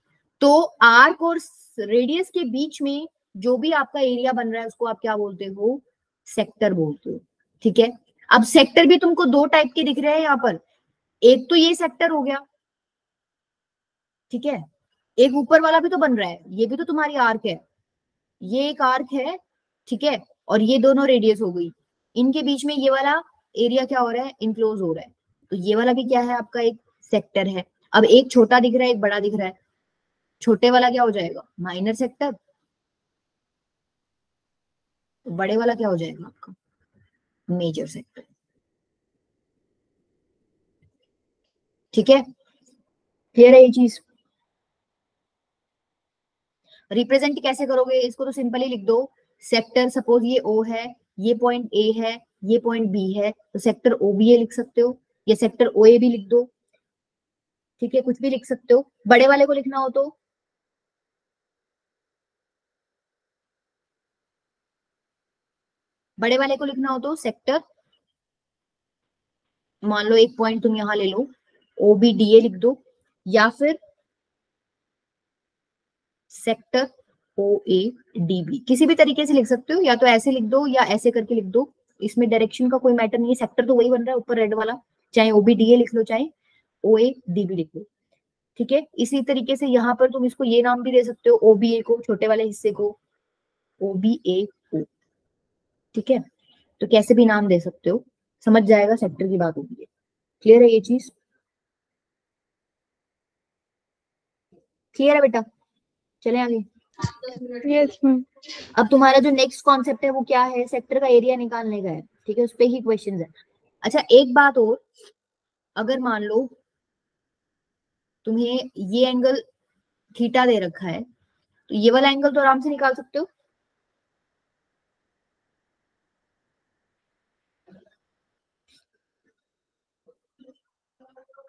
तो आर्क और रेडियस के बीच में जो भी आपका एरिया बन रहा है, उसको आप क्या बोलते हो? सेक्टर बोलते हो। ठीक है? अब सेक्टर भी तुमको दो टाइप के दिख रहे हैं यहाँ पर। एक तो ये सेक्टर हो गया। ठीक है? एक ऊपर वाला भी तो बन रहा है। ये भी तो तुम्हारी आर्क है। ये एक आर्क है। ठीक है? और ये दोनों रेडियस हो गई। इनके बीच में ये वाला एरिया क्या हो रहा है? इनक्लोज हो रहा है। तो ये वाला भी क्या है? आपका एक सेक्टर है। अब एक छोटा दिख रहा है, एक बड़ा दिख रहा है। छोटे वाला क्या हो जाएगा? माइनर सेक्टर तो बड़े वाला क्या हो जाएगा आपका? मेजर सेक्टर ठीक है? क्लियर है ये चीज़? रिप्रेजेंट कैसे करोगे? इसको तो सिंपली लिख दो। सेक्टर सपोज़ ये ओ है, ये पॉइंट ए है, ये पॉइंट बी है तो सेक्टर ओ बी ए लिख सकते हो, या सेक्टर ओ ए भी लिख दो। ठीक है, कुछ भी लिख सकते हो। बड़े वाले को लिखना हो तो? बड़े वाले को लिखना हो तो सेक्टर मान लो एक पॉइंट तुम यहाँ ले लो ओ बी डी ए लिख दो, या फिर sector O A D B किसी भी तरीके से लिख सकते हो, या तो ऐसे लिख दो, या ऐसे करके लिख दो। इसमें डायरेक्शन का कोई मैटर नहीं है सेक्टर तो वही बन रहा है, ऊपर रेड वाला। चाहे ओबी डी ए लिख लो, चाहे ओ ए डी बी लिख लो। ठीक है? इसी तरीके से यहाँ पर तुम इसको ये नाम भी दे सकते हो ओ बी ए को, छोटे वाले हिस्से को। ओ बी ए ओ ठीक है? तो कैसे भी नाम दे सकते हो। समझ जाएगा सेक्टर की बात होगी। क्लियर है ये चीज़? क्लियर है बेटा? चले आगे। मैम अब तुम्हारा जो नेक्स्ट कॉन्सेप्ट है, वो क्या है? सेक्टर का एरिया निकालने का है, ठीक है? उस पर ही क्वेश्चन है। अच्छा एक बात और, अगर मान लो तुम्हें ये एंगल थीटा दे रखा है तो ये वाला एंगल तो आराम से निकाल सकते हो?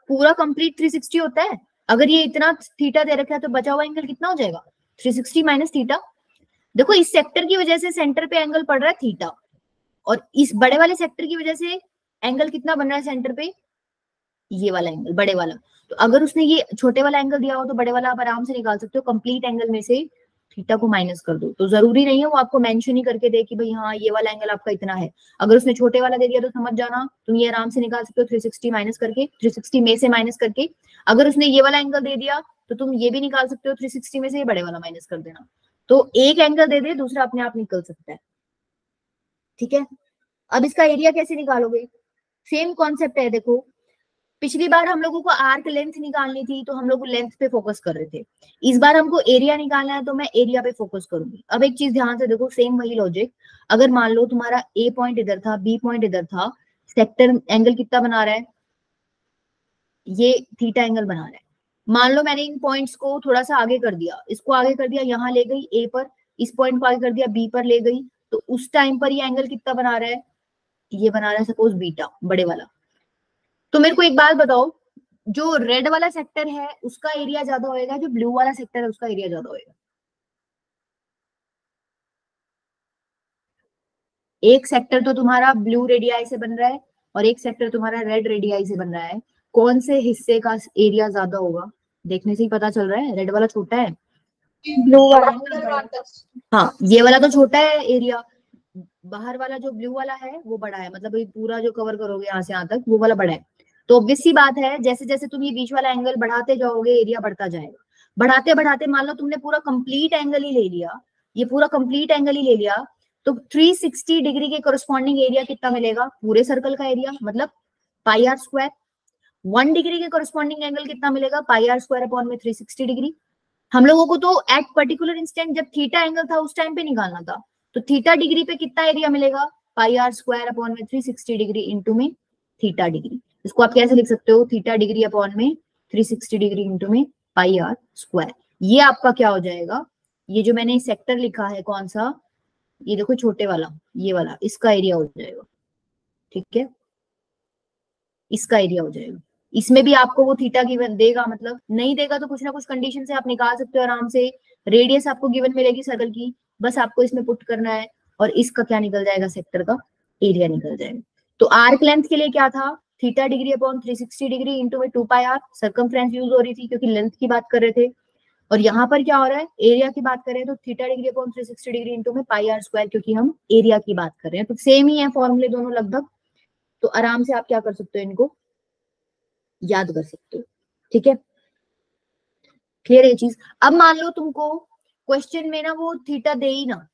पूरा कंप्लीट 360 होता है। अगर ये इतना थीटा दे रखा है तो बचा हुआ एंगल कितना हो जाएगा? 360 माइनस थीटा। देखो, इस सेक्टर की वजह से सेंटर पे एंगल पड़ रहा है थीटा। और इस बड़े वाले सेक्टर की वजह से एंगल कितना बन रहा है सेंटर पे? ये वाला एंगल बड़े वाला। तो अगर उसने ये छोटे वाला एंगल दिया हो तो बड़े वाला आप आराम से निकाल सकते हो। कंप्लीट एंगल में से थीटा को माइनस कर दो। तो ज़रूरी नहीं है वो आपको मेंशन ही करके दे कि भाई हाँ ये वाला एंगल आपका इतना है। अगर उसने छोटे वाला दे दिया तो समझ जाना, तुम ये आराम से निकाल सकते हो 360 माइनस करके 360 में से माइनस करके। अगर उसने ये वाला एंगल दे दिया तो तुम ये भी निकाल सकते हो 360 में से ये बड़े वाला माइनस कर देना। तो एक एंगल दे दे, दूसरा अपने आप निकल सकता है। ठीक है? अब इसका एरिया कैसे निकालोगे? सेम कॉन्सेप्ट है, देखो। पिछली बार हम लोगों को आर्क लेंथ निकालनी थी तो हम लोग लेंथ पे फोकस कर रहे थे। इस बार हमको एरिया निकालना है तो मैं एरिया पे फोकस करूँगी। अब एक चीज़ ध्यान से देखो सेम वही लॉजिक अगर मान लो तुम्हारा ए पॉइंट इधर था बी पॉइंट इधर था सेक्टर एंगल कितना बना रहा है? ये थीटा एंगल बना रहा है। मान लो मैंने इन पॉइंट्स को थोड़ा सा आगे कर दिया, इसको आगे कर दिया, यहाँ ले गई ए पर, इस पॉइंट को आगे कर दिया बी पर ले गई तो उस टाइम पर ये एंगल कितना बना रहा है? ये बना रहा है सपोज़ बीटा बड़े वाला। तो मेरे को एक बात बताओ, जो रेड वाला सेक्टर है, उसका एरिया ज़्यादा होएगा, जो ब्लू वाला सेक्टर है, उसका एरिया ज़्यादा होएगा। एक सेक्टर तो तुम्हारा ब्लू रेडियाई से बन रहा है, और एक सेक्टर तुम्हारा रेड रेडियाई से बन रहा है। कौन से हिस्से का एरिया ज़्यादा होगा? देखने से ही पता चल रहा है। रेड वाला छोटा है? ब्लू वाला हाँ ये वाला तो छोटा है एरिया बाहर वाला जो ब्लू वाला है वो बड़ा है। मतलब ये पूरा जो कवर करोगे यहाँ से यहाँ तक वो वाला बड़ा है। तो ऑब्वियस सी बात है जैसे जैसे तुम ये बीच वाला एंगल बढ़ाते जाओगे एरिया बढ़ता जाएगा। बढ़ाते बढ़ाते मान लो तुमने पूरा कंप्लीट एंगल ही ले लिया। ये पूरा कंप्लीट एंगल ही ले लिया तो 360 डिग्री के कोरस्पॉन्डिंग एरिया कितना मिलेगा? पूरे सर्कल का एरिया मतलब pi R square one degree के कोरस्पॉन्डिंग एंगल कितना मिलेगा? पाई आर स्क्वायर अपॉन में 360 डिग्री। हम लोगों को तो एट पर्टिकुलर इंस्टेंट जब थीटा एंगल था, उस टाइम पे निकालना था। तो थीटा डिग्री पे कितना एरिया मिलेगा? पाई आर स्क्वायर अपॉन में 360 डिग्री इंटू में थीटा डिग्री। इसको आप कैसे लिख सकते हो? थीटा डिग्री अपॉन में 360 डिग्री इंटू में पाई आर स्क्वायर। ये आपका क्या हो जाएगा? ये जो मैंने सेक्टर लिखा है कौन सा? ये देखो छोटे वाला, ये वाला, इसका एरिया हो जाएगा। ठीक है? इसका एरिया हो जाएगा। इसमें भी आपको वो थीटा गिवन देगा मतलब नहीं देगा तो कुछ ना कुछ कंडीशन से आप निकाल सकते हो आराम से। रेडियस आपको गिवन मिलेगी सर्कल की, बस आपको इसमें पुट करना है और इसका क्या निकल जाएगा? सेक्टर का एरिया निकल जाएगा। तो आर्क लेंथ के लिए क्या था? Theta degree upon 360 degree into में two pi r circumference use हो रही थी क्योंकि लेंथ की बात कर रहे थे। और यहाँ पर क्या हो रहा है? एरिया की बात करें तो theta degree upon 360 degree into में पाई आर स्क्वायर क्योंकि हम एरिया की बात कर रहे हैं। तो सेम ही है फॉर्मूले दोनों लगभग। तो आराम से आप क्या कर सकते हो इनको? याद कर सकते हो, ठीक है? क्लियर ये चीज़? अब मान लो तुमको क्वेश्चन में ना वो थीटा दे ही ना,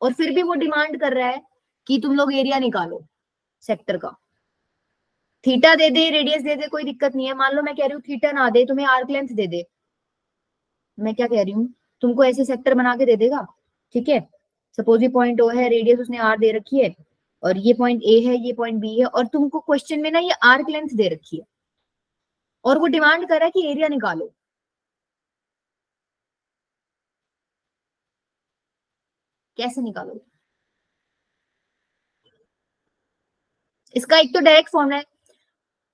और फिर भी वो डिमांड कर रहा है कि तुम लोग एरिया निकालो सेक्टर का। थीटा दे दे रेडियस दे दे, कोई दिक्कत नहीं है। मान लो मैं कह रही हूँ थीटा ना दे, तुम्हें आर्क लेंथ दे दे। मैं क्या कह रही हूँ? तुमको ऐसे सेक्टर बना के दे देगा, ठीक है? सपोज़ ये पॉइंट ओ है रेडियस उसने आर दे रखी है और ये पॉइंट ए है, ये पॉइंट बी है, और तुमको क्वेश्चन में ना ये आर्क लेंथ दे रखी है। और वो डिमांड कर रहा है कि एरिया निकालो। कैसे निकालो इसका एक तो डायरेक्ट फॉर्मूला है।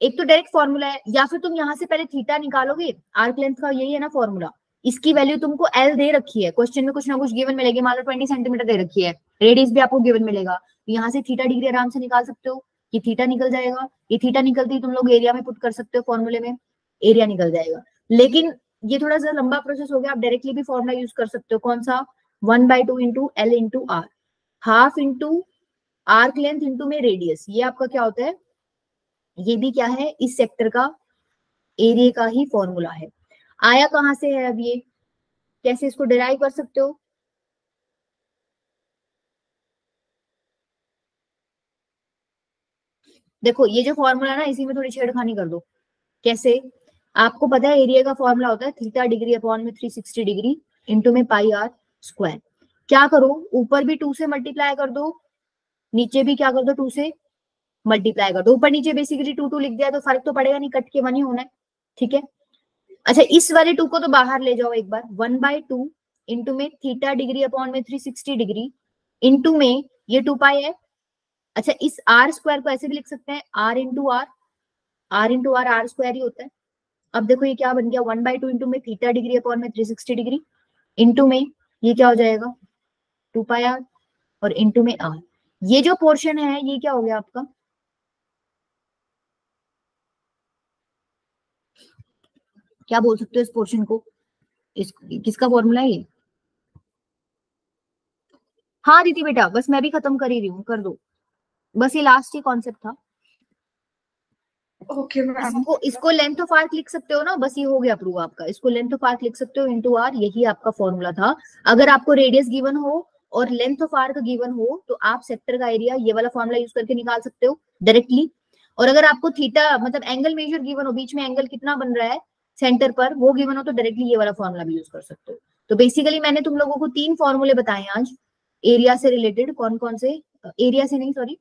एक तो डायरेक्ट फॉर्मूला है, या फिर तुम यहाँ से पहले थीटा निकालोगे आर्क लेंथ का यही है ना फॉर्मूला इसकी वैल्यू तुमको एल दे रखी है। क्वेश्चन में कुछ ना कुछ गिवन मिलेगी। मान लो ट्वेंटी सेंटीमीटर दे रखी है। रेडियस भी आपको गिवन मिलेगा। तो यहाँ से थीटा डिग्री आराम से निकाल सकते हो। ये थीटा निकल जाएगा। ये थीटा निकलती तुम लोग एरिया में पुट कर सकते हो फॉर्मूले में। एरिया निकल जाएगा। लेकिन ये थोड़ा सा लंबा प्रोसेस हो गया। आप डायरेक्टली भी फॉर्मूला यूज़ कर सकते हो। कौन सा? One by two into l into r half into arc length into में रेडियस ये आपका क्या होता है? ये भी क्या है? इस सेक्टर का एरिया का ही फॉर्मूला है। आया कहाँ से है अब ये? कैसे इसको डिराइव कर सकते हो? देखो, ये जो फॉर्मूला ना, इसी में थोड़ी छेड़खानी कर दो। कैसे? आपको पता है एरिया का फॉर्मूला होता है थीटा डिग्री अपॉन में 360 डिग्री इंटू में पाई आर स्क्वायर क्या करो? ऊपर भी टू से मल्टीप्लाई कर दो, नीचे भी क्या कर दो? टू से मल्टीप्लाई कर दो। ऊपर नीचे बेसिकली टू टू लिख दिया तो फ़र्क तो पड़ेगा नहीं कट के वन ही होना है। ठीक है? अच्छा इस वाले टू को तो बाहर ले जाओ एक बार। वन बाय टू इंटू में थीटा डिग्री अपॉन में थ्री सिक्सटी डिग्री इंटू में ये टू पाई है अच्छा इस आर स्क्वायर को ऐसे भी लिख सकते हैं r into r r into r r square ही होता है। अब देखो ये क्या बन गया वन बाई टू इंटू में थीटा डिग्री अपॉन में थ्री सिक्सटी डिग्री इंटू में ये क्या हो जाएगा टू पाई आर और इंटू में आर ये जो पोर्शन है, ये क्या हो गया आपका? क्या बोल सकते हो इस पोर्शन को? इस, किसका फॉर्मूला है ये? हाँ दीदी बेटा, बस मैं भी खत्म कर ही रही हूँ, कर दो। बस ये लास्ट ही कॉन्सेप्ट था। ओके okay, इसको इसको लेंथ ऑफ़ आर्क लिख सकते हो ना? बस ये हो गया प्रूव आपका। इसको लेंथ ऑफ़ आर्क लिख सकते हो इनटू आर यही आपका फॉर्मूला था। अगर आपको रेडियस गिवन हो और लेंथ ऑफ़ आर्क गिवन हो तो आप सेक्टर का एरिया ये वाला फॉर्मूला यूज़ करके निकाल सकते हो डायरेक्टली और अगर आपको थीटा मतलब एंगल मेजर गिवन हो बीच में एंगल कितना बन रहा है सेंटर पर वो गिवन हो तो डायरेक्टली ये वाला फॉर्मूला भी यूज़ कर सकते हो। तो बेसिकली मैंने तुम लोगों को तीन फॉर्मूले बताए आज। एरिया से रिलेटेड कौन कौन से एरिया से नहीं सॉरी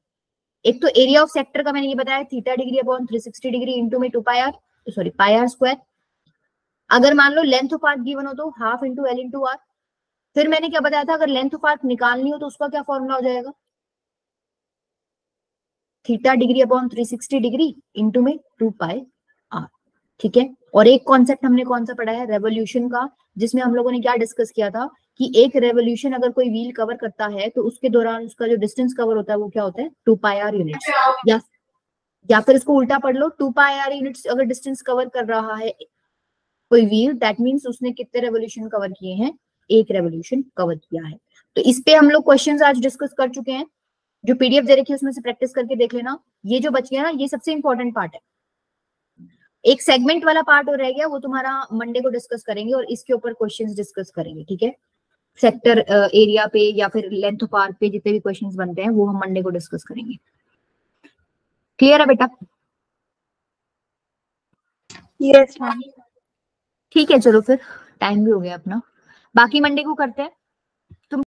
एक तो एरिया ऑफ़ सेक्टर का मैंने ये बताया theta degree upon 360 degree into में two pi r sorry pi r square अगर मान लो लेंथ ऑफ़ आर्क गिवन हो तो half into l into r फिर मैंने क्या बताया था, अगर लेंथ ऑफ़ आर्क निकालनी हो तो उसका क्या फॉर्मूला हो जाएगा? Theta degree upon 360 degree into में टू पाई आर ठीक है? और एक कॉन्सेप्ट हमने कौन सा पढ़ा है? रेवोल्यूशन का, जिसमें हम लोगों ने क्या डिस्कस किया था? कि एक रेवोल्यूशन अगर कोई व्हील कवर करता है तो उसके दौरान उसका जो डिस्टेंस कवर होता है वो क्या होता है? टू पाई आर यूनिट या या फिर इसको उल्टा पढ़ लो टू पाई आर यूनिट्स अगर डिस्टेंस कवर कर रहा है कोई व्हील दैट मीन्स उसने कितने रेवोल्यूशन कवर किए हैं? एक रेवोल्यूशन कवर किया है। तो इस पे हम लोग क्वेश्चन आज डिस्कस कर चुके हैं। जो पीडीएफ दे रखी है उसमें से प्रैक्टिस करके देख लेना। ये जो बच गया ना ये सबसे इंपॉर्टेंट पार्ट है। एक सेगमेंट वाला पार्ट और रह गया वो तुम्हारा मंडे को डिस्कस करेंगे और इसके ऊपर क्वेश्चंस डिस्कस करेंगे ठीक है? सेक्टर एरिया पे या फिर लेंथ ऑफ़ आर्क पे जितने भी क्वेश्चंस बनते हैं वो हम मंडे को डिस्कस करेंगे। क्लियर है बेटा? यस yes, ठीक है चलो फिर। टाइम भी हो गया अपना। बाकी मंडे को करते हैं।